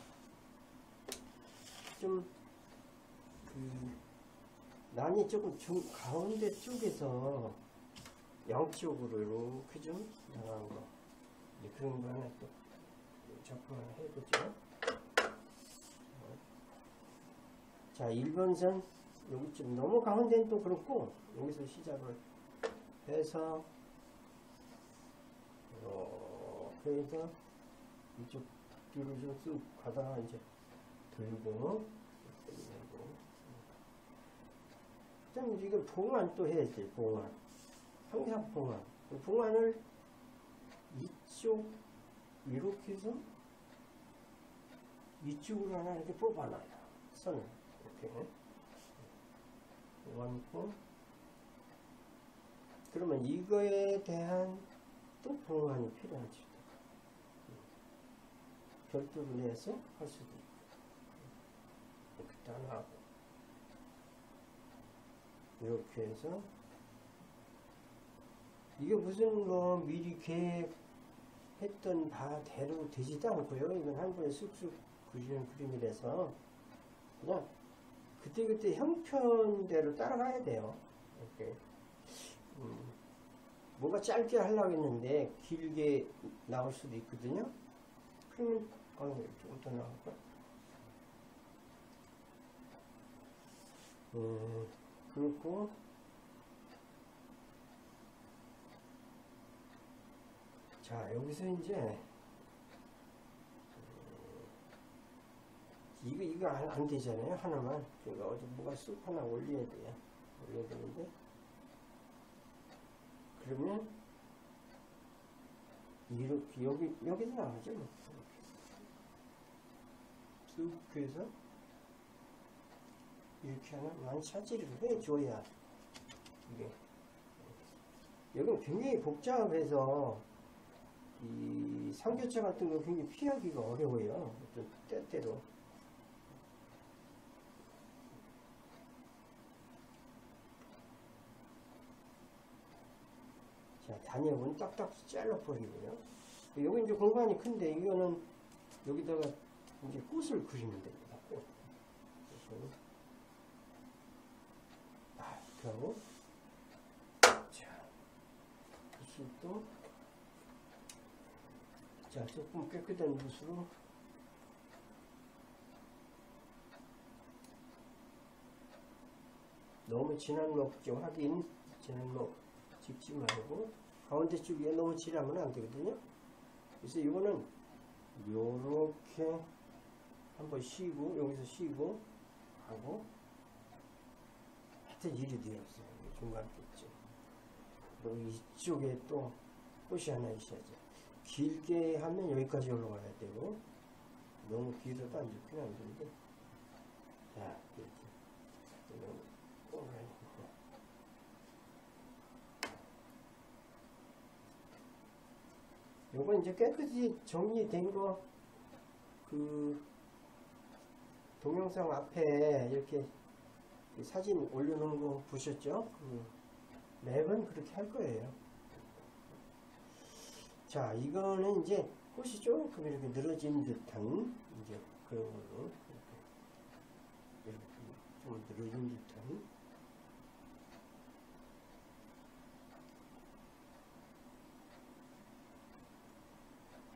좀, 그, 난이 조금 중, 가운데 쪽에서 양쪽으로 이렇게 좀 나간 거. 이제 그런 거 하나 또 작품 하나 해보죠. 자, 1번선 여기 좀 너무 가운데는 또 그렇고, 여기서 시작을 해서, 이렇게 해서, 이쪽 뒤로 좀쑥 가다가 이제 들고 내고. 그다음 이거 봉안 또 해야지 봉안. 항상 봉안. 그 봉안을 이쪽 이렇게 해서 이쪽으로 하나 이렇게 뽑아놔요. 선을. 이렇게 원봉 그러면 이거에 대한 또 봉안이 필요하죠. 별도로 내서 할 수도 있고. 이렇게 하고. 이렇게 해서. 이게 무슨 뭐 미리 계획했던 바대로 되지도 않고요. 이건 한 번에 쑥쑥 그리는 그림이라서 그냥 그때그때 형편대로 따라가야 돼요. 이렇게 음, 뭔가 짧게 하려고 했는데 길게 나올 수도 있거든요. 그러면 어, 조금 더 나올까? 음, 그렇고 자 여기서 이제 이거 이거 안, 안 되잖아요 하나만. 그러니까 어디 뭐가 쑥 하나 올려야 돼요. 올려야 되는데. 그러면 이렇게 여기 여기도 나오죠 뭐. 쑥 해서 이렇게 많이 차지를 해줘야 이게 여기는 굉장히 복잡해서 이 삼교차 같은 거 굉장히 피하기가 어려워요. 때때로 자 단역은 딱딱 잘라버리고요. 여기 이제 공간이 큰데 이거는 여기다가 이제 꽃을 그리면 됩니다. 꽃. 아, 이렇게 하고 자, 붓도 자, 조금 깨끗한 붓으로 너무 진한 녹죠. 하긴 진한 녹 집지 말고 가운데 쪽에 너무 진하면 안 되거든요. 그래서 이거는 요렇게 한번 쉬고 여기서 쉬고 하고 하여튼 일이 되었어요. 중간 끝쯤. 그리고 이쪽에 또 꽃이 하나 있어야죠. 길게 하면 여기까지 올라가야 되고 너무 길어도 안 좋긴 안 좋은데 자 이렇게 이런 꼬라지 요건 이제 깨끗이 정리된 거, 그, 동영상 앞에 이렇게 이 사진 올려놓은 거 보셨죠? 그 매번 그렇게 할 거예요. 자, 이거는 이제 꽃이 조금 이렇게 늘어진 듯한, 이제 그런 걸로, 이렇게, 이렇게 좀 늘어진 듯한,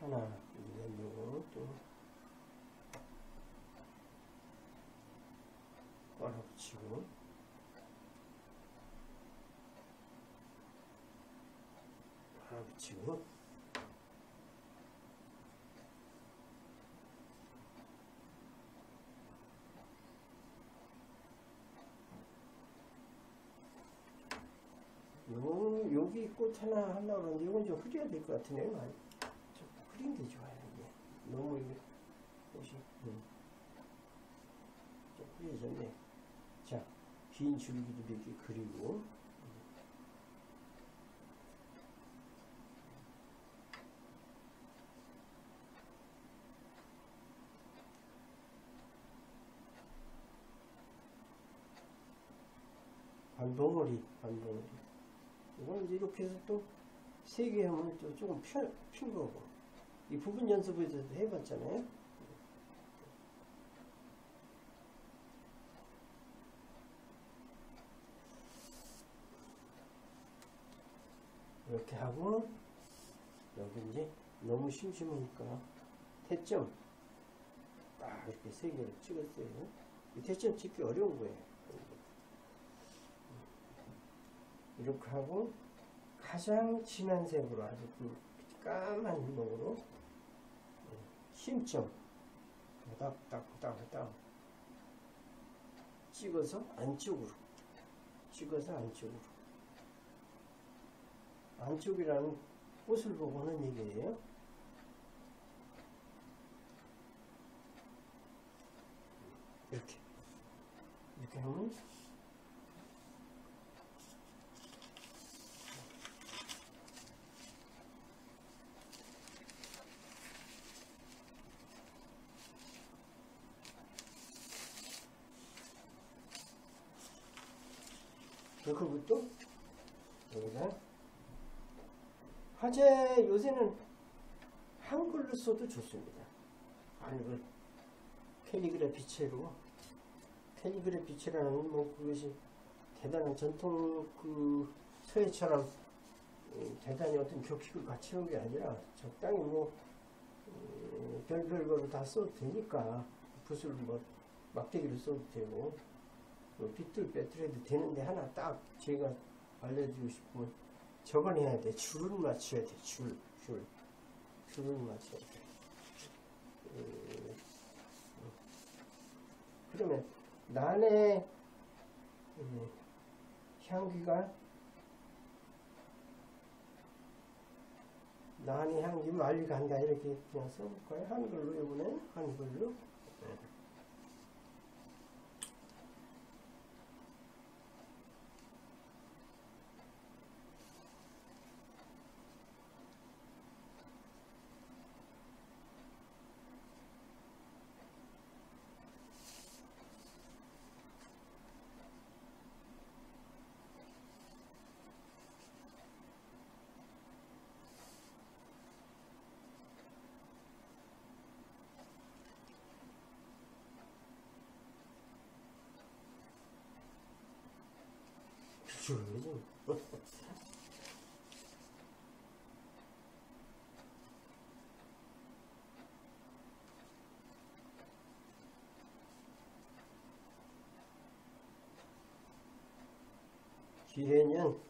하나, 요거 또, 깔아붙이고, 하나 붙이고, 요, 여기 꽃 하나 하려고 그러는데 이건 좀 흐려야 될 것 같은데요. 많이. 좀 흐린 게 좋아요, 이게. 너무 이게 꽃이. 음. 좀 흐려졌네. 자, 긴 줄기도 이렇게 그리고. 반봉오리, 반봉오리. 이건 이제 이렇게 해서 또 세 개 하면 또 조금 펴, 핀 거고. 이 부분 연습에서도 해봤잖아요. 이렇게 하고, 여기 이제 너무 심심하니까 태점 딱 이렇게 세 개를 찍었어요. 이 태점 찍기 어려운 거예요. 이렇게 하고 가장 진한 색으로 아주 그 까만 흰목으로 심점 딱딱딱딱. 찍어서 안쪽으로. 찍어서 안쪽으로. 안쪽이라는 꽃을 보고 하는 얘기예요. 이렇게. 이렇게 하면 그거부터 여기다 화재 요새는 한글로 써도 좋습니다. 한글 캘리그래피 채로 캘리그래피 채라는 뭐 그것이 대단한 전통 그 서예처럼 음, 대단히 어떤 격식을 갖추는 게 아니라 적당히 뭐 음, 별별 거로 다 써도 되니까 붓을 뭐 막대기로 써도 되고 뭐 빗들 빼뜨려도 되는데 하나 딱 제가 알려주고 싶으면 저건 해야 돼. 줄을 맞춰야 돼. 줄, 줄. 줄을 맞춰야 돼. 음, 그러면 난의 음, 향기가 난의 향기 말리 간다 이렇게 그냥 써볼까요? 한글로 이번엔 한글로 줄이지. 뒤에는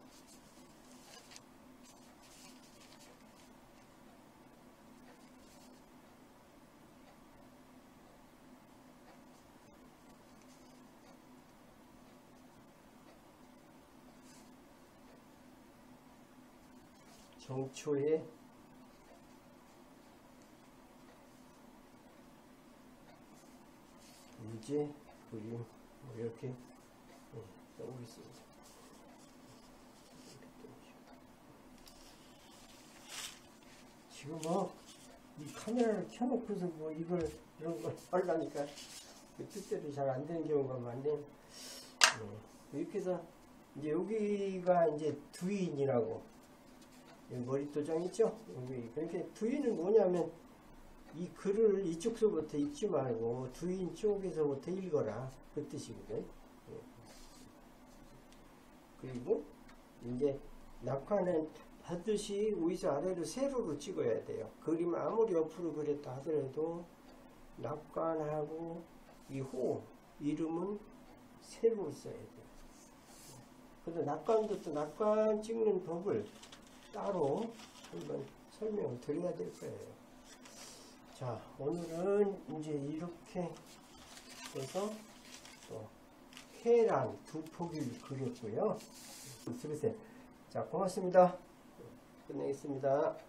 정초에 이제 그림 뭐 이렇게 네, 써보겠습니다. 지금 뭐, 이 카메라를 켜놓고서 뭐 이걸, 이런 걸 하려니까 그 뜻대로 잘 안 되는 경우가 많네요. 네. 이렇게 해서 이제 여기가 이제 두인이라고 머리 도장 있죠? 여기 그렇게 두인은 뭐냐면 이 글을 이쪽서부터 읽지 말고 두인 쪽에서부터 읽어라 그 뜻이거든. 예. 그리고 이제 낙화는 하듯이 위에서 아래로 세로로 찍어야 돼요. 그림 아무리 옆으로 그렸다 하더라도 낙관하고 이 호 이름은 세로로 써야 돼요. 그래서 낙관도 또 낙관 찍는 법을 따로 한번 설명을 드려야 될 거예요. 자, 오늘은 이제 이렇게 해서 또 해랑 두 포기를 그렸고요. 들으세요. 자, 고맙습니다. 끝내겠습니다.